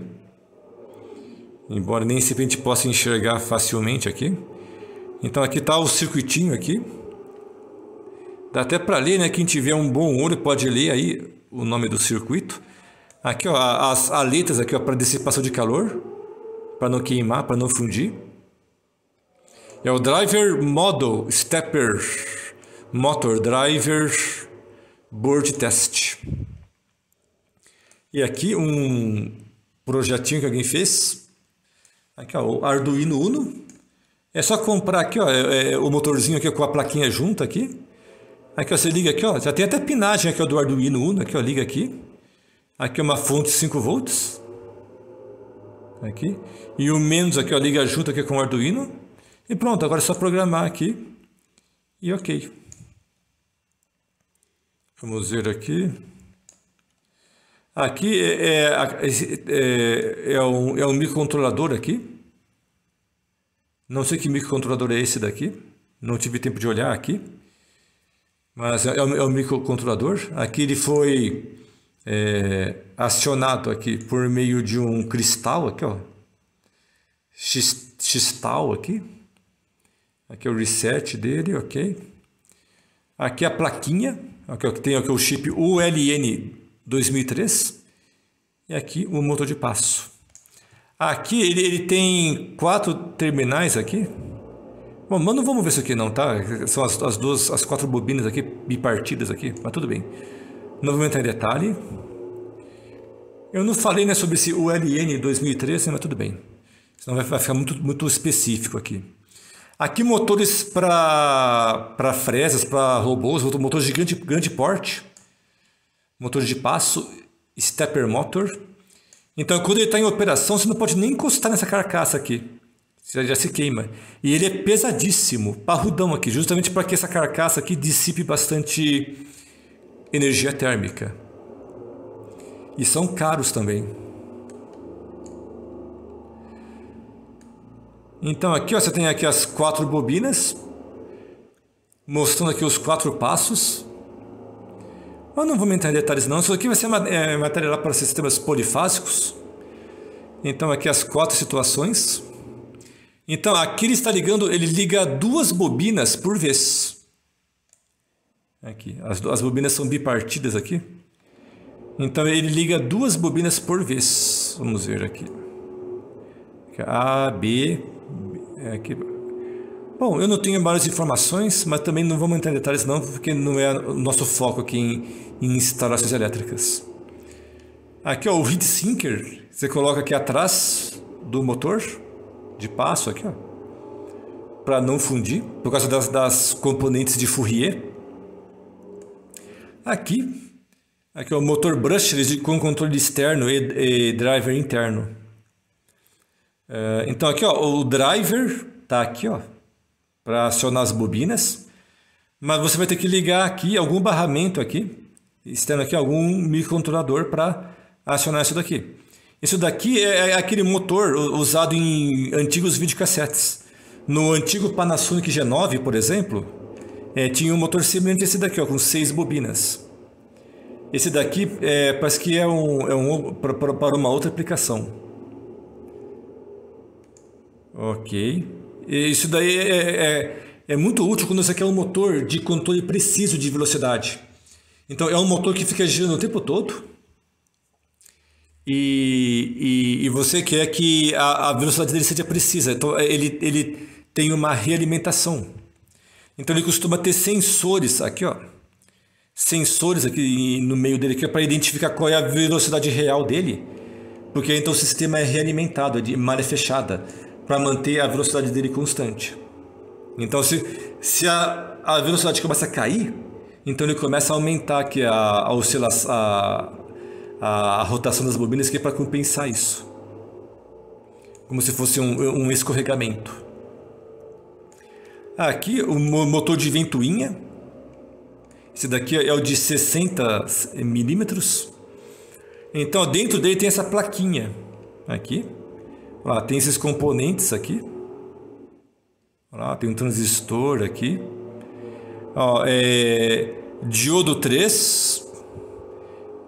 Embora nem sempre a gente possa enxergar facilmente aqui. Então aqui está o circuitinho aqui. Dá até para ler, né? Quem tiver um bom olho pode ler aí o nome do circuito. Aqui, ó, as aletas aqui, ó, para dissipação de calor, para não queimar, para não fundir. É o Driver Model Stepper Motor Driver Board Test. E aqui um projetinho que alguém fez. Aqui, ó, o Arduino Uno. É só comprar aqui, ó, é, é, o motorzinho aqui com a plaquinha junto aqui. Aqui, ó, você liga aqui, ó, já tem até pinagem aqui ó, do Arduino Uno, aqui, ó, liga aqui. Aqui é uma fonte 5 volts. Aqui. E o menos aqui, ó, liga junto aqui com o Arduino. E pronto, agora é só programar aqui. E ok. Vamos ver aqui. Aqui é, é, é, é, um, é um microcontrolador aqui. Não sei que microcontrolador é esse daqui. Não tive tempo de olhar aqui. Mas é, é, o, é microcontrolador. Aqui ele foi é, acionado aqui por meio de um cristal aqui, ó, xtal aqui. Aqui é o reset dele, ok. Aqui a plaquinha, aqui ó, tem aqui o chip ULN 2003 e aqui o motor de passo. Aqui ele, ele tem quatro terminais aqui. Bom, mas não vamos ver isso aqui não, tá? São as, as duas, as quatro bobinas aqui bipartidas aqui, mas tudo bem. Não vou entrar em detalhe. Eu não falei né, sobre esse ULN 2013, mas tudo bem. Senão vai ficar muito, muito específico aqui. Aqui motores para fresas, para robôs, motor de grande, grande porte. Motor de passo, stepper motor. Então quando ele está em operação, você não pode nem encostar nessa carcaça aqui. Você já se queima. E ele é pesadíssimo, parrudão aqui, justamente para que essa carcaça aqui dissipe bastante energia térmica. E são caros também. Então aqui ó, você tem aqui as quatro bobinas, mostrando aqui os quatro passos. Mas não vou entrar em detalhes não, isso aqui vai ser é, matéria para sistemas polifásicos. Então aqui as quatro situações. Então aqui ele está ligando, ele liga duas bobinas por vez. Aqui, as, as bobinas são bipartidas aqui. Então ele liga duas bobinas por vez. Vamos ver aqui. A, B, é aqui. Bom, eu não tenho várias informações, mas também não vamos entrar em detalhes não, porque não é o nosso foco aqui em, em instalações elétricas. Aqui ó, o heat sinker, você coloca aqui atrás do motor de passo aqui, ó, para não fundir, por causa das, das componentes de Fourier. Aqui, aqui é o motor brushless com controle externo e, e driver interno. É, então aqui ó, o driver tá aqui ó, para acionar as bobinas, mas você vai ter que ligar aqui algum barramento aqui, externo aqui, algum microcontrolador para acionar isso daqui. Isso daqui é, é aquele motor usado em antigos videocassetes. No antigo Panasonic G9, por exemplo, é, tinha um motor semelhante a esse daqui, ó, com seis bobinas. Esse daqui é, parece que é um, é um para uma outra aplicação. Ok. Isso daí é, é, é, muito útil quando você quer um motor de controle preciso de velocidade. Então é um motor que fica girando o tempo todo. E, e, e você quer que a, a, velocidade dele seja precisa. Então ele, ele tem uma realimentação. Então ele costuma ter sensores aqui, ó sensores aqui no meio dele para identificar qual é a velocidade real dele, porque então o sistema é realimentado, é de malha fechada, para manter a velocidade dele constante. Então se, se a, a velocidade começa a cair, então ele começa a aumentar aqui a, a oscilação, a, a, a rotação das bobinas que é para compensar isso. Como se fosse um, um escorregamento. Aqui o motor de ventoinha, esse daqui é o de 60 milímetros. Então dentro dele tem essa plaquinha aqui. Lá tem esses componentes aqui. Lá tem um transistor aqui. Ó, é, diodo 3,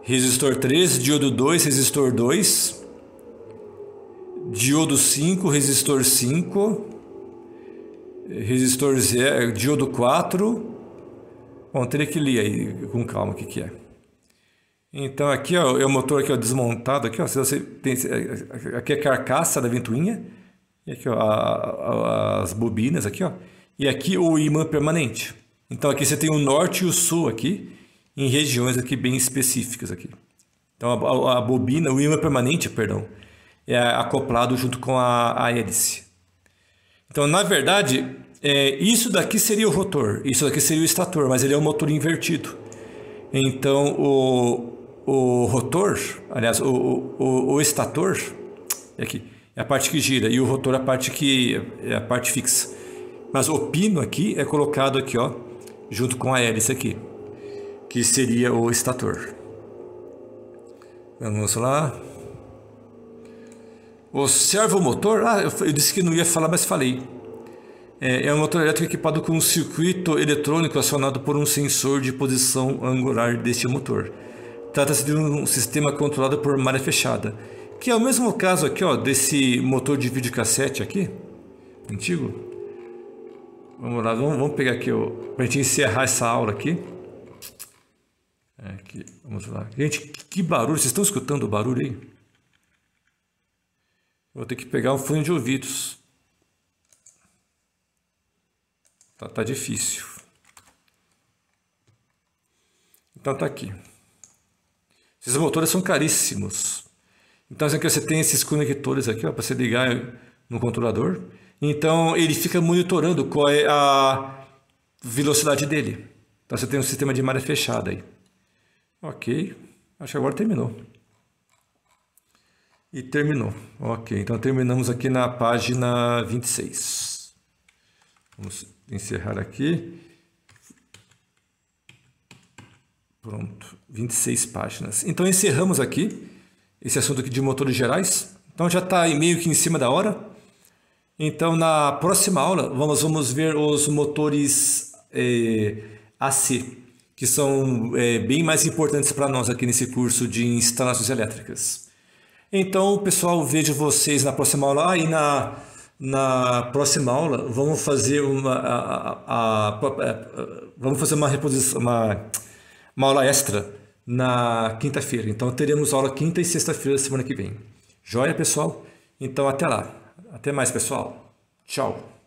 resistor 3, diodo 2, resistor 2, diodo 5, resistor 5, resistor 0, diodo 4, Bom, teria que ler aí com calma o que, que é. Então aqui ó, é o motor aqui ó, desmontado aqui ó, você tem aqui é a carcaça da ventoinha. E aqui ó, a, a, as bobinas aqui ó. E aqui o imã permanente. Então aqui você tem o norte e o sul aqui em regiões aqui bem específicas aqui. Então a, a bobina, o imã permanente, perdão, é acoplado junto com a, a hélice. Então na verdade é, isso daqui seria o rotor, isso daqui seria o estator, mas ele é um motor invertido. Então o, o rotor, aliás, o, o, o estator, é aqui, é a parte que gira, e o rotor é a parte que é a parte fixa. Mas o pino aqui é colocado aqui, ó, junto com a hélice aqui, que seria o estator. Vamos lá. O servomotor, ah, eu, disse que não ia falar, mas falei. É, é um motor elétrico equipado com um circuito eletrônico acionado por um sensor de posição angular deste motor. Trata-se de um sistema controlado por malha fechada, que é o mesmo caso aqui, ó, desse motor de videocassete aqui, antigo. Vamos lá, vamos, vamos pegar aqui para gente encerrar essa aula aqui. É, aqui. Vamos lá. Gente, que barulho, vocês estão escutando o barulho aí? Vou ter que pegar um fone de ouvidos. Tá, tá difícil. Então tá aqui. Esses motores são caríssimos. Então aqui você tem esses conectores aqui para você ligar no controlador. Então ele fica monitorando qual é a velocidade dele. Então você tem um sistema de malha fechada aí. Ok, acho que agora terminou. E terminou. Ok, então terminamos aqui na página 26. Vamos encerrar aqui. Pronto, 26 páginas. Então encerramos aqui esse assunto aqui de motores gerais. Então já está meio que em cima da hora. Então na próxima aula vamos, vamos ver os motores é, AC, que são é, bem mais importantes para nós aqui nesse curso de instalações elétricas. Então pessoal, vejo vocês na próxima aula. Ah, e na na próxima aula vamos fazer uma a, a, a, vamos fazer uma reposição uma, uma aula extra na quinta-feira. Então teremos aula quinta e sexta-feira semana que vem. Joia pessoal? Então até lá. Até mais pessoal. Tchau